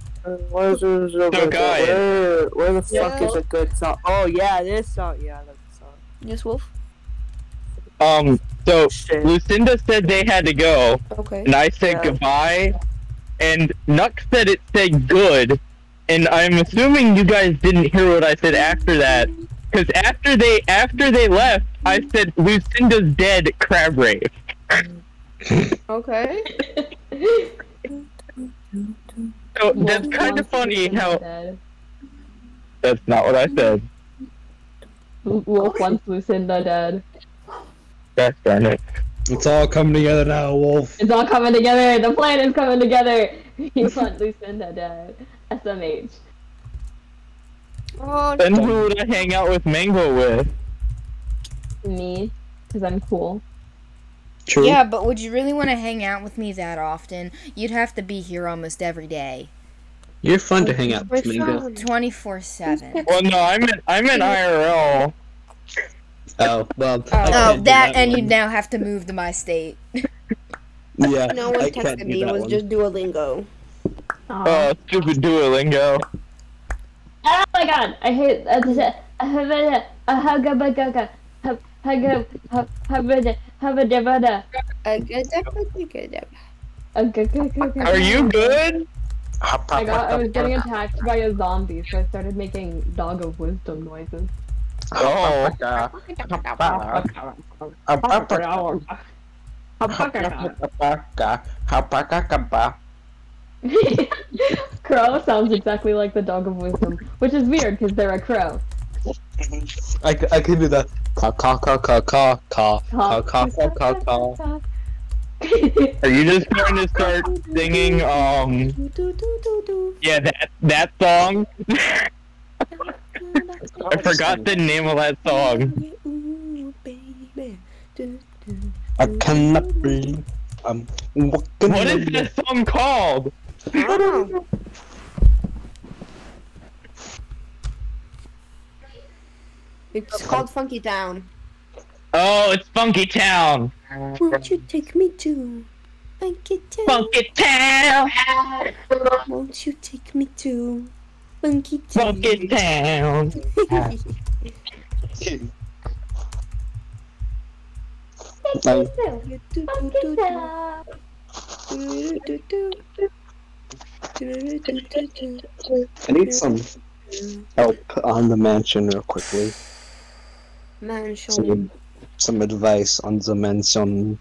Where is this? So, guys. Where, where the fuck Yeah. is a good song? Oh, yeah, this song. Yeah, I love the song. Yes, Wolf. Um, so Shit. Lucinda said they had to go, Okay. and I said Yeah. goodbye, and Nuck said it said good, and I'm assuming you guys didn't hear what I said after that, because after they after they left, I said Lucinda's dead, crab rave. Okay. So that's kind of funny how dead. that's not what I said. Wolf wants Lucinda dead. That's darn it. It's all coming together now, Wolf. It's all coming together. The plan is coming together. You want Lucinda dead. SMH. Oh, Then who would I hang out with Mango with? Me, because I'm cool. True. Yeah, but would you really want to hang out with me that often? You'd have to be here almost every day, You're fun to hang out with, Which Mingo. one? twenty four seven. Well, no, I'm in I'm in IRL. Oh, well. Oh, I Oh, can't that and one. you'd now have to move to my state. Yeah, no one I texted me. It was one. just Duolingo. Aw. Oh, stupid Duolingo. Oh my god, I hate that. Are you good? I got. I was getting attacked by a zombie, so I started making dog of wisdom noises. Oh. Hapaka. Hapaka. crow sounds exactly like the dog of wisdom, which is weird because they're a crow. I, c- I can do that. Caw, caw, caw, caw, caw, caw, caw, caw, caw, caw, caw. are you just going to start singing? Um, yeah, that that song. I forgot the name of that song. I cannot breathe. I'm walking. What is that song called? It's called Funky Town. Oh, it's Funky Town. Won't you take me to Funky Town? Funky Town. Won't you take me to Funky Town? Funky Town. Like, I need some help on the mansion real quickly. Mansion. Some, some advice on the mansion.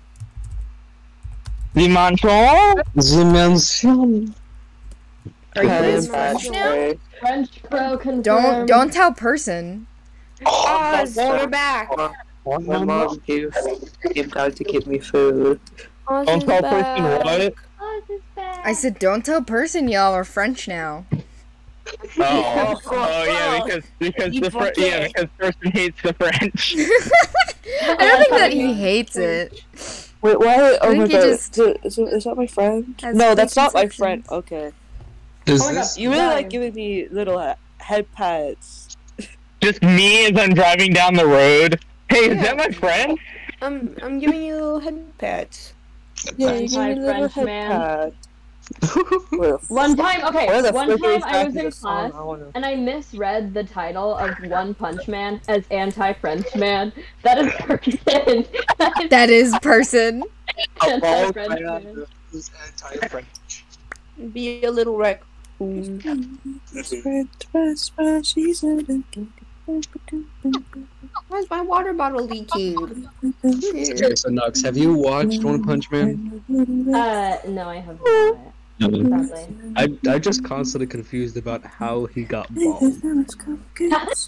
The mansion. The mansion. Are you Hey, his Matt, French now? French crow confirmed. Don't don't tell person. Oh, ah, Oz, we're back. My mom gave, gave time to give me food. Oz Don't is tell person what. I said don't tell person. Y'all are French now. Oh, oh yeah, because because the Fr- yeah because person hates the French. I don't think that he hates it. Wait, why? Oh my god, just is, is, is that my friend? has No, that's not my friend. Okay. Is Oh my this? You really Right. like giving me little uh, head pats. Just me as I'm driving down the road. Hey, is that my friend? I'm I'm giving you little head pats. Yeah, you give Hi, me little French head man. pats. Where the One time, okay, one time I was that in song? class I wanna- and I misread the title of One Punch Man as Anti-French Man. That is person. That is That is person. Anti-French Man. Be a little wreck. Why is my water bottle leaking? Okay, so Nux, have you watched One Punch Man? Uh, no, I have not. I I'm just constantly confused about how he got bald.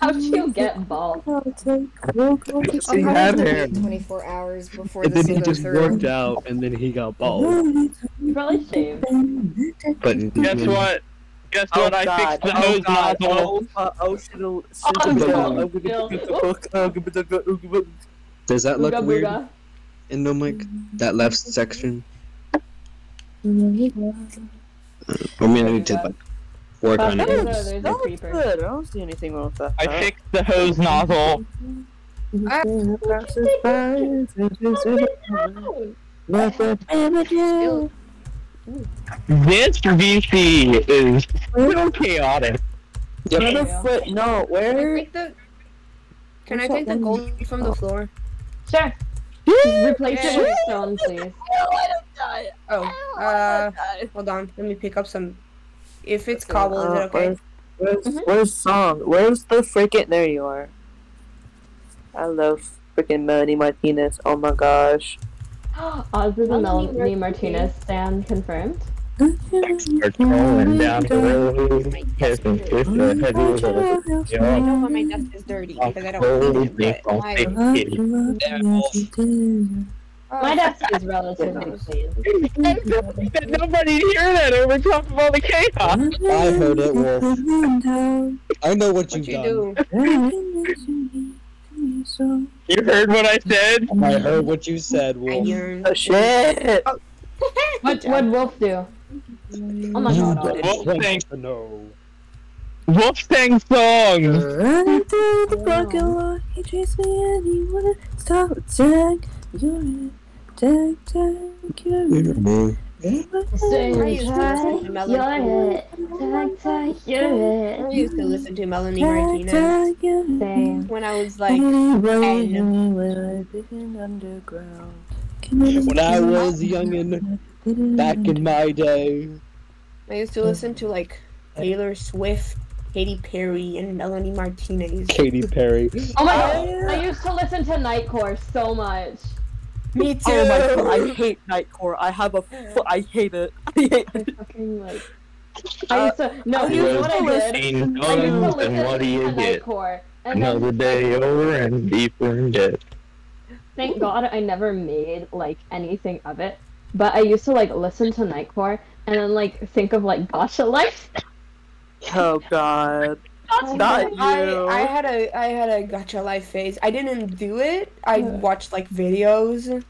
How'd you get bald? He had hair, Twenty four hours before and this then he just through. worked out, and then he got bald. You probably shaved. But Guess what? Guess Oh what? I god, fixed the oh hose god, oh, uh, oh oh, Oh, oh, oh. Does that look Booga weird booga. in the mic? That left section? I mean, I need to like, work on There's it. a, there's a That looks good. I don't see anything wrong with that. I fixed the hose nozzle. This VC is so little chaotic. Where the foot? No, I where? the Can I take the gold from the floor? Sure. Just replace it with stone, please. Oh, uh, hold on. Let me pick up some. If it's cobble, is it Uh, okay? Where's, where's, where's song? Where's the freaking? There you are. I love freaking Melanie Martinez. Oh my gosh. Oz is a Melanie Melanie Martinez stand confirmed. Are crawling down the road, passing with the heavy I know why my desk is dirty because I don't Holy clean it, my- My desk is relatively clean. Nobody hear that over top of all the chaos. I heard it, Wolf. I know what What you've you done. You heard what I said? I heard what you said, Wolf. Oh shit! What would Wolf do? Oh my god. don't Wolf want sang, to. Wolf sang songs. Running through the broken line, he chased me and he wouldn't stop. Tag, you're it. Tag, tag, you're it. Stay I used to listen to tight, Melanie. you're it. Tight, tight, you're I used to listen to Melanie Martinez tag, you're it. Same. when I was like, underground. When I was young and back in mm. my day. I used to listen to like Taylor Swift, Katy Perry, and Melanie Martinez. Katy Perry. Oh my god. I used to listen to Nightcore so much. Me oh too. Oh my god, I hate Nightcore. I have a. Fu- I hate it. I hate it. I fucking like. I used to no. You know what to I did? listen- I used to listen and what do you to get? Nightcore, and then Another day over and deeper in debt. thank God I never made like anything of it. But I used to like listen to Nightcore and then like think of like Gacha Life. Oh god. That's Not I, you. I had a I had a Gacha Life phase. I didn't do it. I watched like videos.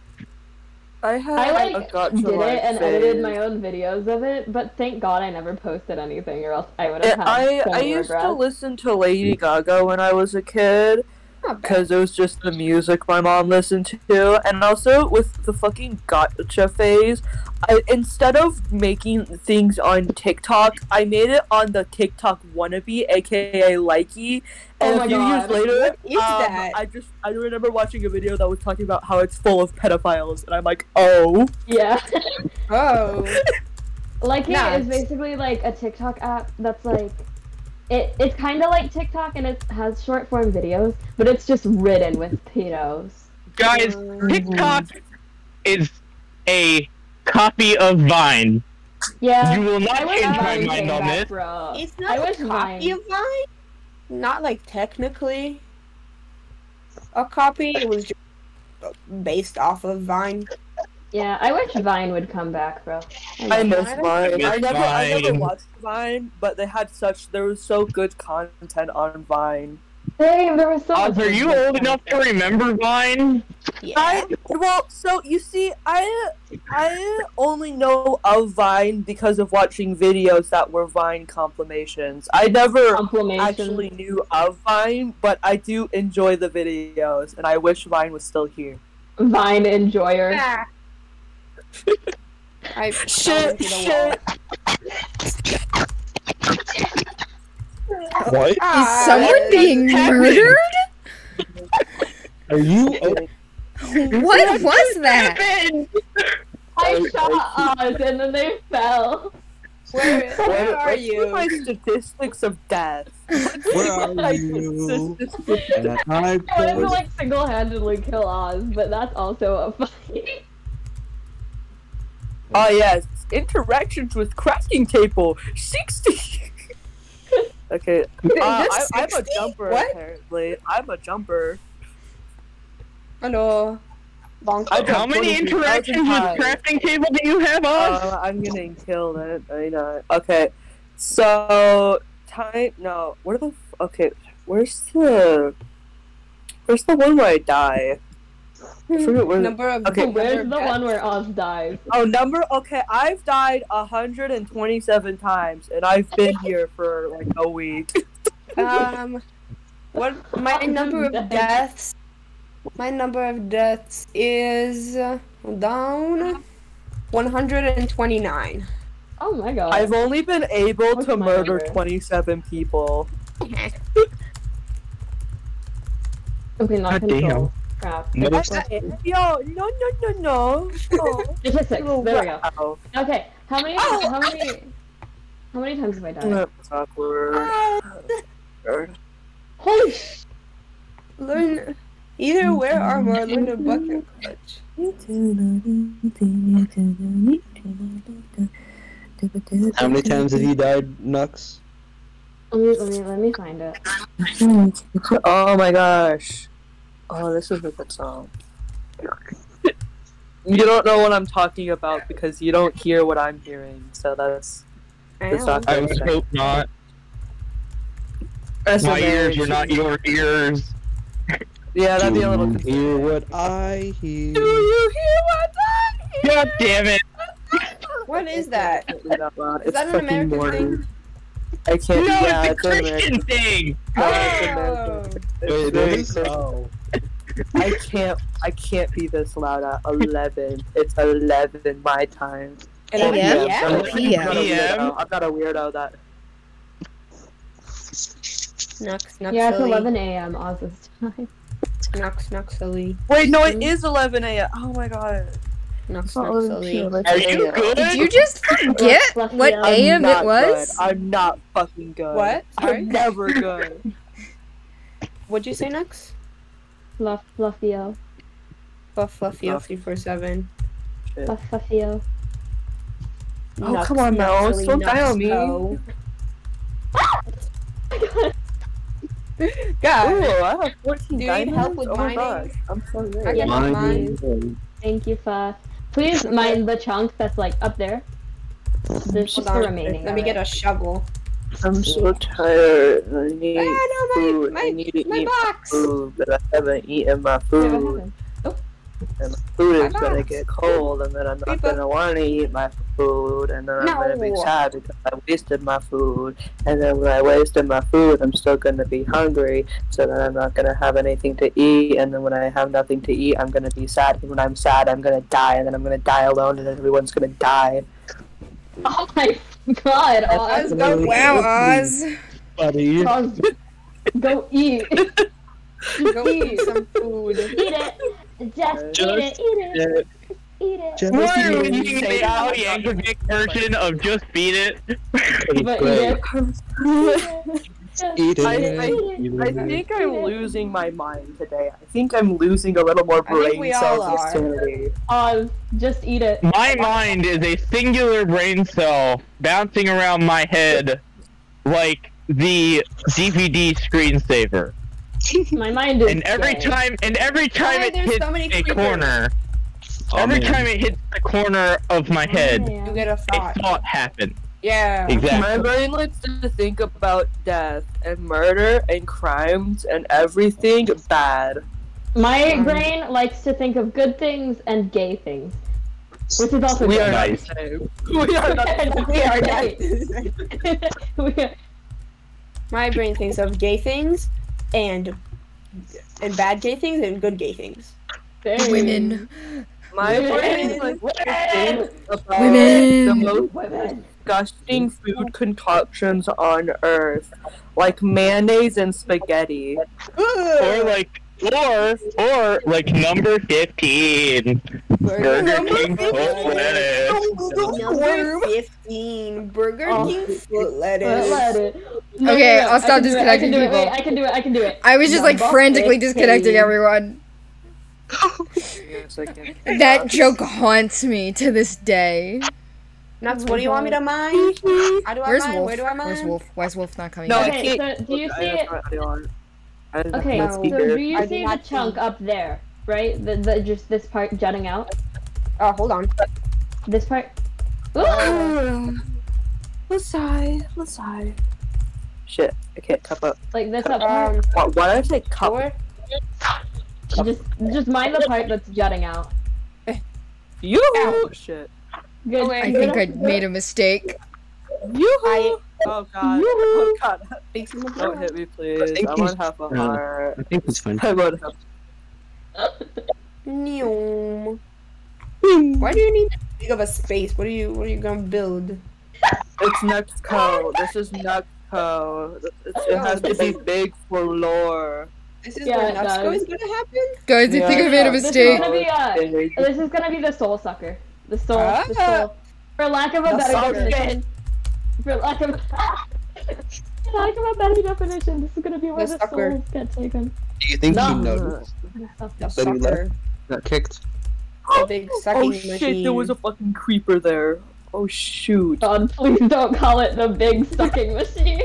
I had I like gotcha did life it and edited my own videos of it. But thank God I never posted anything, or else I would have had I so I many used to listen to Lady Gaga when I was a kid Not bad. Because it was just the music my mom listened to, and also with the fucking Gacha phase, I instead of making things on TikTok, I made it on the TikTok wannabe, aka Likee, and Oh a few God. years later, What is um, that? I just I remember watching a video that was talking about how it's full of pedophiles, and I'm like, oh, Yeah. Oh. Like it is basically like a TikTok app that's like it it's kind of like TikTok and it has short form videos, but it's just ridden with pedos. Guys, mm-hmm. TikTok is a copy of Vine. Yeah. You will not change my mind on this. bro. It's not wish a copy Vine. of Vine. Not like technically a copy. It was just based off of Vine. Yeah, I wish Vine would come back, bro. I miss Vine. Vine. Miss I never, I never watched Vine, but they had such there was so good content on Vine. Same, there was so Oz, are you good old enough to remember Vine? Yeah. I well, so you see, I I only know of Vine because of watching videos that were Vine compilations. I never actually knew of Vine, but I do enjoy the videos, and I wish Vine was still here. Vine enjoyer. Ah. I fell Shit, into the wall. shit. What? Is Ah, someone being murdered? Are you? What was that? I shot Oz and then they fell. Where, where are What's you? my statistics of death? where are My you? I I wanted to was like single handedly kill Oz, but that's also a fight. Oh yes, interactions with crafting table sixty. okay, uh, I, just I'm a jumper. What? Apparently, I'm a jumper. Hello. Bonk. I How many interactions with times. crafting table do you have, on? Uh, I'm getting killed. I, I know. Okay, so time. No, where the? F- okay, where's the? Where's the one where I die? I forget where. Number of Okay. Where's the deaths. one where Oz dies? Oh, number. Okay, I've died 127 times, and I've been here for like a week. Um, what my number of deaths? My number of deaths is uh, down 129. Oh my god. I've only been able What's to murder number? 27 people. Okay, not God control. Crap. Mother- Yo, no, no, no, no. no. Statistics. There we go. Okay, how many? Oh. How many? How many times have I died? That's awkward. Holy sh! Learn either wear armor or learn to bucket clutch. How many times have you died, Nux? Let me let me let me find it. Oh my gosh. Oh, this is a good song. You don't know what I'm talking about because you don't hear what I'm hearing, so that's I that's not I would hope not. That's My ears very- are not your ears. Yeah, that'd be a little. Do you hear what I hear? Do you hear what I hear? God damn it! What is that? Can't read out loud. Is It's that an American morning. thing? I can't. No, yeah, it's a an Christian American- thing. no, it's Oh. American. It's Wait, very what is Christian. oh. I can't. I can't be this loud at eleven. It's eleven my time. And Yeah. I'm Yeah. yeah. I'm not, I'm not a PM. weirdo. I'm not a weirdo that. Nux, Nux, Yeah, it's 11 a.m. Oz's time. Nux, Nux, silly. Wait, no, it mm. is eleven a.m. Oh my god. Nux, It's not Nux, 11 silly. p.m., it's Are you a.m. good? Did you just forget what. I'm it was? Good. I'm not fucking good. What? Sorry? I'm never good. What'd you say, Nux? Fluff, Fluffio. Buff Fluffy Fluff. 347. Shit. Fluff, Fluffio. Oh, come on, Mouse, don't die on me. God. Ooh, I have 14 Do you need diamonds. help with oh my mining? god. I'm so I rich. get Mine. mine. Thank you, Fuff. Please mine the chunk that's like up there. There's just the remaining. Let me get it. a shovel. I'm so tired. I need Ah, no, food. my, I need to my eat box. food, but I haven't eaten my food. happened? And my food My is gonna get cold, and then I'm not People- gonna want to eat my food, and then I'm gonna be sad because I wasted my food. And then when I wasted my food, I'm still gonna be hungry, so then I'm not gonna have anything to eat. And then when I have nothing to eat, I'm gonna be sad. And when I'm sad, I'm gonna die, and then I'm gonna die alone, and then everyone's gonna die. Oh my god, Oz. go Wow, Oz. Buddy. Oz. Go eat. Go eat some food. Eat it. Just, Just eat it. Eat it. Eat it. Just Why are we eat using say the that? Ali Yankovic version of just beat it? But Great. eat it. Eat it. I, I, Eat I it. think I'm losing my mind today. I think I'm losing a little more I think brain we all cells are. sanity. Oz, um, just eat it. My mind is a singular brain cell bouncing around my head like the DVD screensaver. My mind is. And every dead. time and every time Why it hits so a creepers? corner, Oh, every man. time it hits the corner of my oh, head, Yeah. You get a a thought. thought happens. Yeah. My brain likes to think about death and murder and crimes and everything bad. My Um, brain likes to think of good things and gay things, which is also We are Nice. not. We are not. We are not. We are- My brain thinks of gay things and and bad gay things and good gay things. Women. My Women. brain likes to think about Women. the most Women. Disgusting food concoctions on earth, like mayonnaise and spaghetti. Or like or or like number fifteen. Burger Number King foot lettuce. Number 15, Burger Oh. King foot lettuce. No, Okay, no, no, I'll stop can it, I disconnecting it, people. Wait, I can do it. I can do it. I was just like frantically 15. disconnecting everyone. Yes, I can. That joke haunts me to this day. Nuts, what do you want me to mine? How do I Where's mine? Wolf? Where do I mine? Where's Wolf? Why is Wolf not coming No. I Okay, can't. so do you I see it? my audio on. I have Okay, No. so do you I see the not chunk up there, right? The, the just this part jutting out. Oh, hold on. This part. Let's sigh. Let's sigh. Shit, I can't cup up. Like this up part. Um, Why, why did I say cup? four. Just just mind the part that's jutting out. You Ow. shit. Good. Okay. I think I made a mistake. You. I- Oh god. Oh god. Fix him up. Don't hit me, please. think I he's- want half a uh, heart. I think it's fine. I want half. Neom. Why do you need that big of a space? What are you What are you gonna build? It's Nexco. This is Nexco. It's, it has to be big for lore. This is Yeah, where it Nutsko does. is gonna happen? Guys, I Yeah. think I made a mistake. This is mistake. gonna be uh, this is gonna be the soul sucker. The soul, the Ah. soul. For lack of a The better sucker. definition. For lack of For lack of a better definition, this is gonna be where The the, sucker. souls get taken. Do you think No. he noticed The that he left, got kicked? The big sucking Oh shit, there was a fucking creeper there. Oh shoot. God, please don't call it the big sucking machine.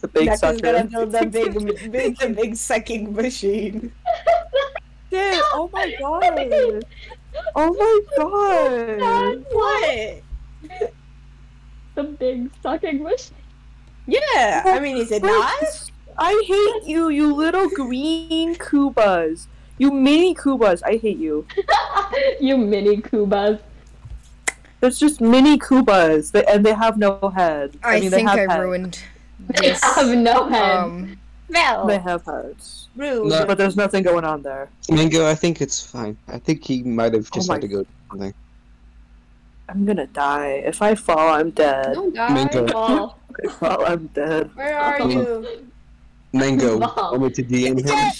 The big Next is sucker. gonna build the big, big, the big sucking machine. Shit, oh my god. Oh my god. What? The big sucking machine. Yeah, I mean, is it not? I hate you, you little green Kubas. You mini Kubas, I hate you. you mini Kubas. There's just mini Kubas, they, and they have no head. I, mean, they think have I heads. ruined They this. have no head. Um, Well, They have heads. Rude. No. But there's nothing going on there. Mango, I think it's fine. I think he might have just Oh had to go do something. I'm gonna die. If I fall, I'm dead. Don't Mango. die. Well, If I fall, I'm dead. Where are you? Mango, want me to DM him?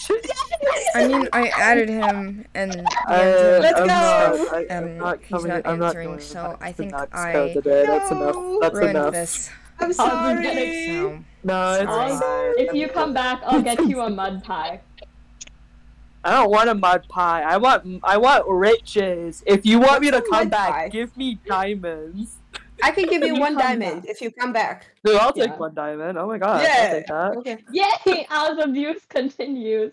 I mean, I added him and Uh, Let's I'm go. Not, I, Um, am not he's not I'm not answering, going so I think I Code today. That's enough. That's ruined enough. this. I'm sorry. So No, it's Sorry. fine. if you come back, I'll get you a mud pie. I don't want a mud pie. I want I want riches. If you want me to come back, pie? give me diamonds. I can give you You one diamond back. if you come back. Dude, I'll take Yeah. one diamond. Oh my god, Yeah. I'll take that. Okay. Yay! As abuse continues.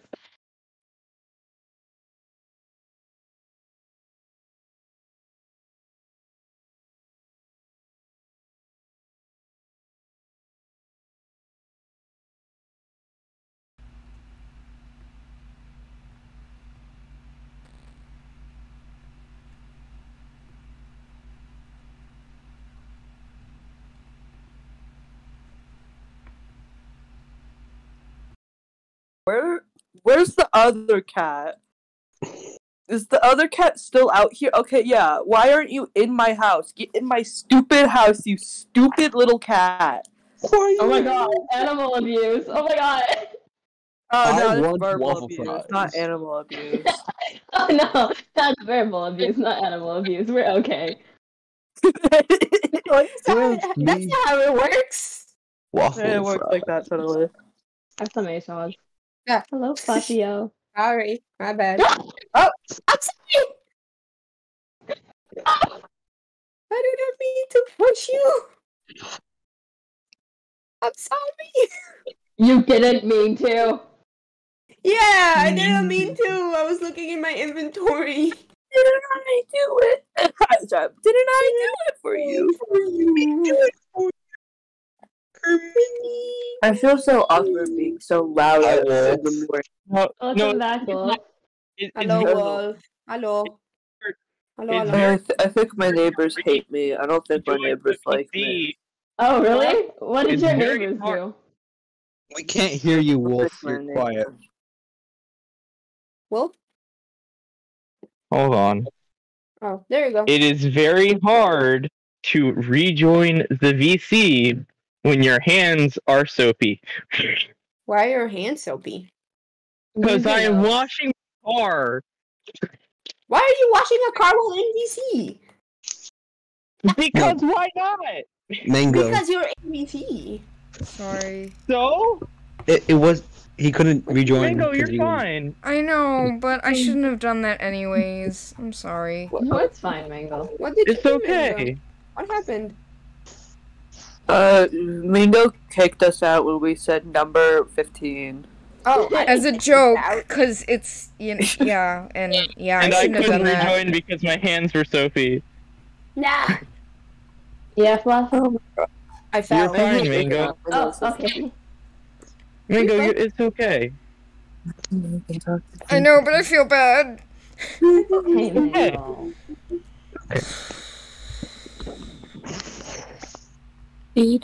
Where where's the other cat? Is the other cat still out here? Okay, yeah. Why aren't you in my house? Get in my stupid house, you stupid little cat. Oh my god, animal abuse. Oh my god. Oh I no, that's verbal abuse, fries. not animal abuse. Oh no, that's verbal abuse, not animal abuse. We're okay. That's not, Yes, that's not how it works. Waffle it works like that totally. Exclamation. Yeah. Hello, Flatio. Sorry, my bad. oh, I'm sorry. I didn't mean to push you. I'm sorry. You didn't mean to. Yeah, I mm-hmm. didn't mean to. I was looking in my inventory. Didn't I do it? Didn't I do it for you? I feel so awkward being so loud I in will. the morning. Oh, no, Welcome no, back, Wolf. it, Hello, it's, Hello. Hello, hello. I, th- I think my neighbors hate me. I don't think my neighbors like me. Oh, really? What did It's your neighbors do? We can't hear you, Wolf. You're quiet. Wolf? hold on. Oh, there you go. It is very hard to rejoin the VC when your hands are soapy. Why are your hands soapy? Because I am washing my car. Why are you washing a car while in DC? Because why not? Mango. Because you're ABC. sorry. So, It, it was. He couldn't rejoin. Mango, 'cause you're he was- fine. I know, but I shouldn't have done that anyways. I'm sorry. No, it's fine, Mango. What did It's you do, Mango? okay. What happened? Uh, Mingo kicked us out when we said number 15. Oh, As a joke, because it's you know, yeah, and yeah, I and I shouldn't have couldn't done that. rejoin because my hands were soapy. Nah. Yeah, Fluff? I fell. fine, Mango. Oh, okay. Mango, you it's okay. I know, but I feel bad. Hey, Mango. I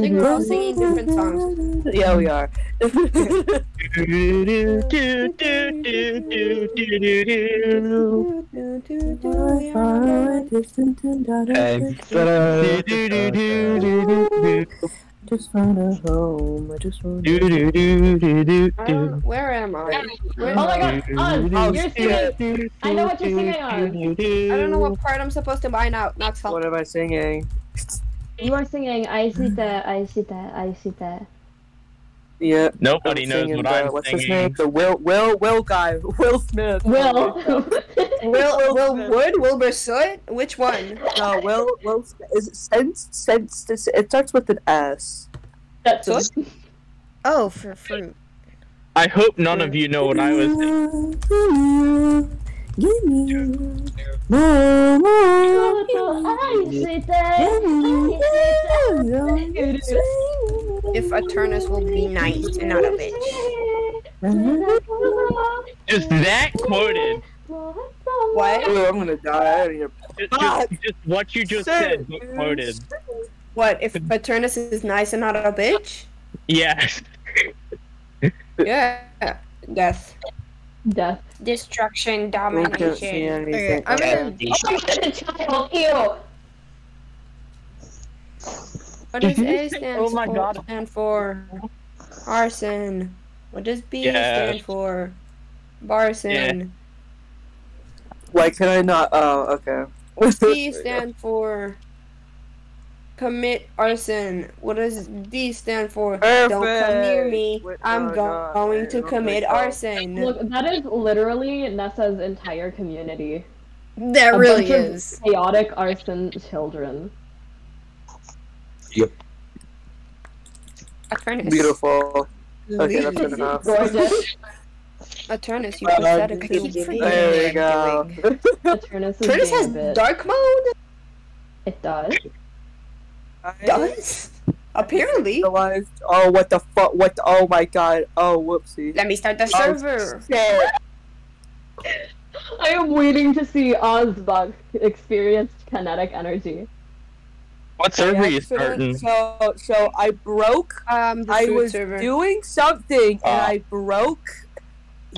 think we're all singing different songs. Yeah, we are. And Just found a home. I just want Uh, where am I? Where Oh my god, on! Oh, you're singing! I know what you're singing on! I don't know what part I'm supposed to buy now. Knox help. What am I singing? You are singing I see that, I see that, I see that. Yeah. Nobody I'm knows singing what the- I'm What's his singing. name? The Will Will Will guy. Will Smith. Will! Will Will Wood? Wilbur Soot? Which one? No, Will Will Is it sense sense? It starts with an S. That's What? Oh, for fruit. I hope none of you know what I was saying. Give me more, I see that, I see If Aternos will be nice and not a bitch. Is that quoted. What? Oh, I'm gonna die. I don't even- Just, just, just what you just said, but quoted. What? If Aternos is nice and not a bitch? Yes. Yeah. Death. Death. Destruction, I can't see domination. anything. I'm gonna- Child, ew! What does A stand Oh my for? God. Stand for arson. What does B Yeah. stand for? Barson. Why can I not? Oh, okay. C stand for commit arson. What does D stand for? Don't come near me. Wait, I'm no, go- no, going to commit no. arson. Look, that is literally Nessa's entire community. That A really bunch of is. Chaotic arson children. Aternos. Beautiful. Okay, that's good enough. Gorgeous. Aternos, you pathetic I keep human forgetting. There what you go. doing. Aternos is Aternos has bit. dark mode? It does. Does? Apparently. Realized. Oh, what the fuck? What? The, oh my god. Oh, whoopsie. Let me start the Oh, server. shit. I am waiting to see Ozbug experience kinetic energy. What server I you starting? So, so I broke. Um, the I was server. doing something and Ah. I broke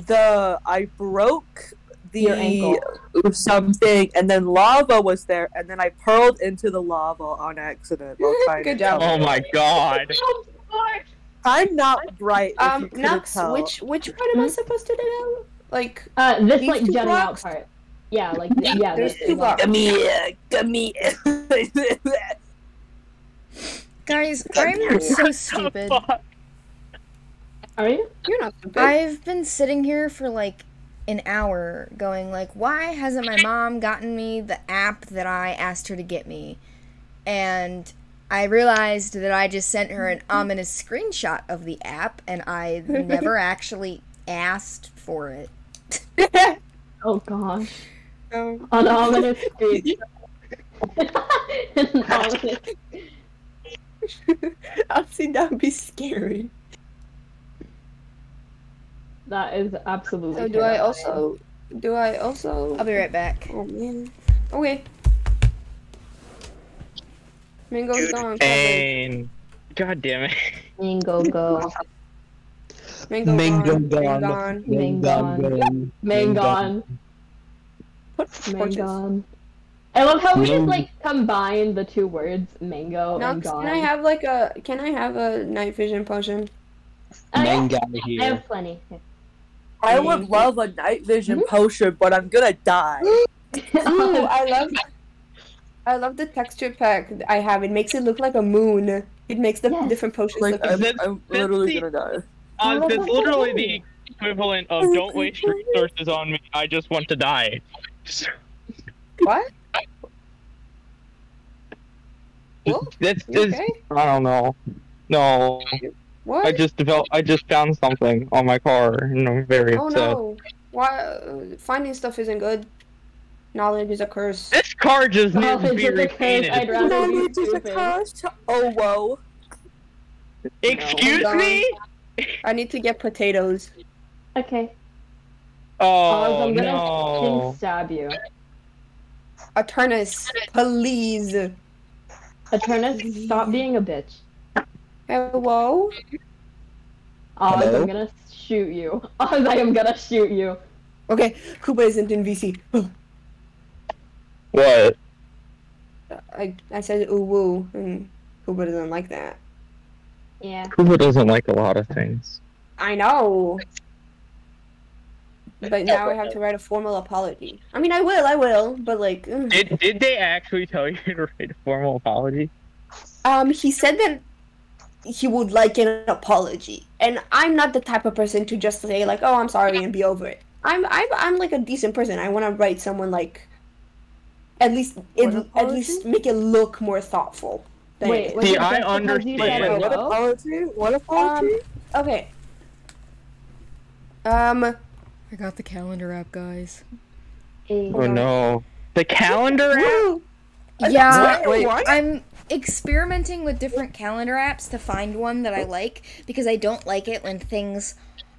the. I broke the Your ankle. something, and then lava was there, and then I pearled into the lava on accident. while trying Good to- job. Oh my god. I'm not bright. if Um, couldn't Nux, tell. which which part am I supposed to do? Like, Uh, this like two jutting out part. Yeah, like yeah. there's this two is, like- blocks. Come here, come here. Guys, I'm so stupid. Are you? You're not stupid. I've been sitting here for like an hour going like, why hasn't my mom gotten me the app that I asked her to get me? And I realized that I just sent her an ominous screenshot of the app and I never actually asked for it. Oh gosh. Um, An ominous screech. An ominous. I'll see that would be scary. That is absolutely. So do I also? Do I also? I'll be right back. Oh man. Okay. Mango's gone. probably. Pain. God damn it. Mango go. Mango, Mango gone. gone. Mangon. Mangon. Put torches. Mangon. I love how we just like combine the two words mango and gone. can I have like a? Can I have a night vision potion? Yeah. Mango I have plenty. I would love a night vision potion, but I'm gonna die. Ooh, I love. I love the texture pack I have. It makes it look like a moon. It makes the Yes. different potions Like look. I'm, That's- I'm literally the- gonna die. Uh, that's that's literally the equivalent of don't waste resources on me. I just want to die. What? What? That's You okay? I don't know. No, What? I just developed. I just found something on my car, and I'm very oh upset. no! Why? Uh, finding stuff isn't good. Knowledge is a curse. This car just needs to be a curse, repainted. I'd rather Knowledge is a curse. Oh whoa. Excuse Hold on. me? I need to get potatoes. Okay. Oz, Oh I'm gonna no! stab you. Aternos, please. Aternos, stop being a bitch. Hello. Oz, Hello? I'm gonna shoot you. Oz, I am gonna shoot you. Okay, Kuba isn't in VC. What? I I said ooh woo, and Kuba doesn't like that. Yeah. Kuba doesn't like a lot of things. I know. But now I have to write a formal apology. I mean, I will, I will, but like, ugh. Did did they actually tell you to write a formal apology? um, he said that he would like an apology, and I'm not the type of person to just say like, "Oh, I'm sorry" and be over it. I'm I'm I'm like a decent person. I want to write someone like, at least it, at least make it look more thoughtful. than Wait, it was See, it I just because you understand. Wait, Wait, what hello? apology? What apology? is. Okay. Um. I got the calendar app, guys. Oh no. The calendar app? Yeah, Wait, I'm experimenting with different calendar apps to find one that I like because I don't like it when things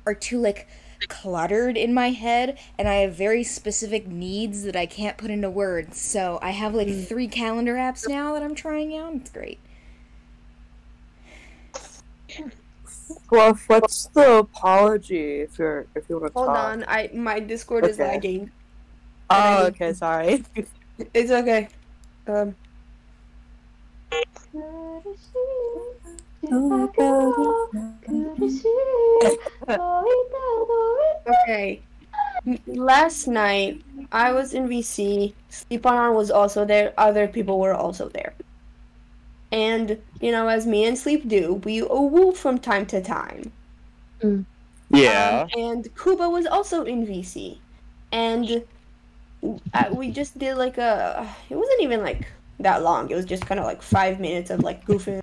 are too like cluttered in my head and I have very specific needs that I can't put into words. So I have like three calendar apps now that I'm trying out. It's great. Well, what's the apology if you're if you want to Hold talk? on, I my Discord is lagging. Oh, okay, sorry. It's okay. Um. Okay. Last night I was in VC. Sleep on On was also there. Other people were also there. And you know, as me and Sleep do, we woo from time to time. Yeah. Um, and Kuba was also in VC, and uh, we just did like a. It wasn't even like that long. It was just kind of like five minutes of like goofing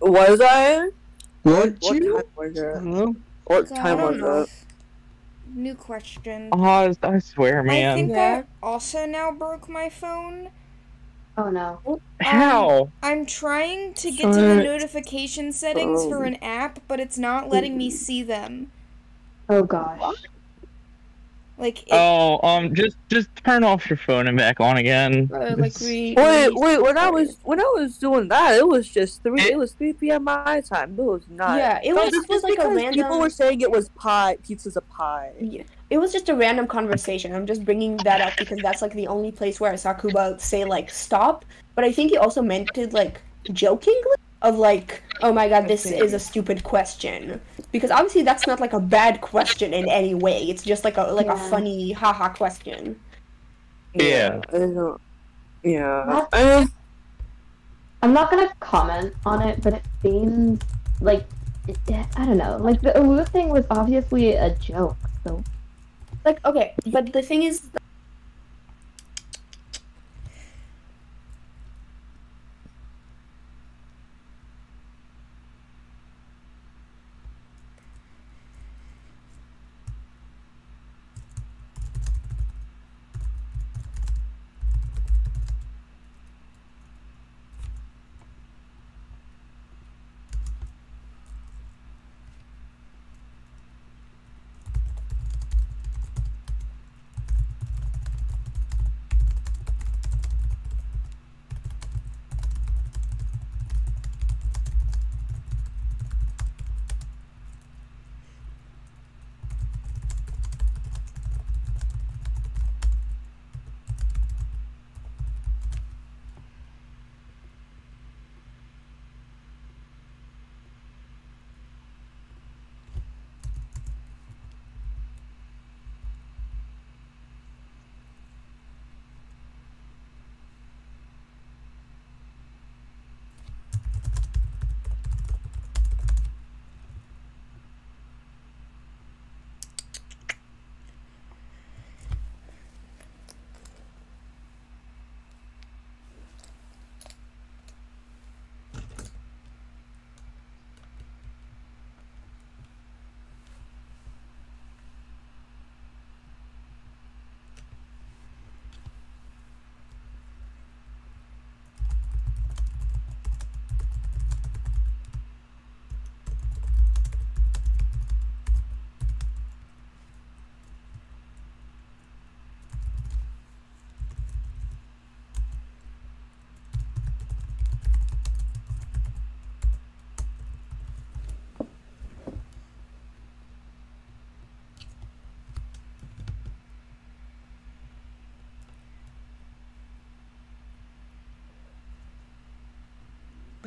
Was I? What What you? time was it? Hello? What So, time was know. it? New question. Oh, I, I swear, I think Yeah. I also now broke my phone. Oh no. How? Um, I'm trying to get to the notification settings for Oh. an app, but it's not letting me see them. Oh gosh. Like, it, Oh, um, just just turn off your phone and back on again. Uh, like we. Wait, we- wait. When I was when I was doing that, it was just three. It- It, was three p.m. my time. It was not. Yeah, it was this just like a because random. People were saying it was pie. Pizza's a pie. Yeah, it was just a random conversation. I'm just bringing that up because that's like the only place where I saw Kuba say like stop. But I think he also meant it like jokingly of like, oh my god, this is a stupid question. Because obviously that's not like a bad question in any way. It's just like a like a Yeah. funny haha question. Yeah. I don't- Yeah. What? I mean, I'm not gonna comment on it, but it seems like I don't know. Like the Ulu thing was obviously a joke. So Like okay, but the thing is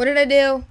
What did I do?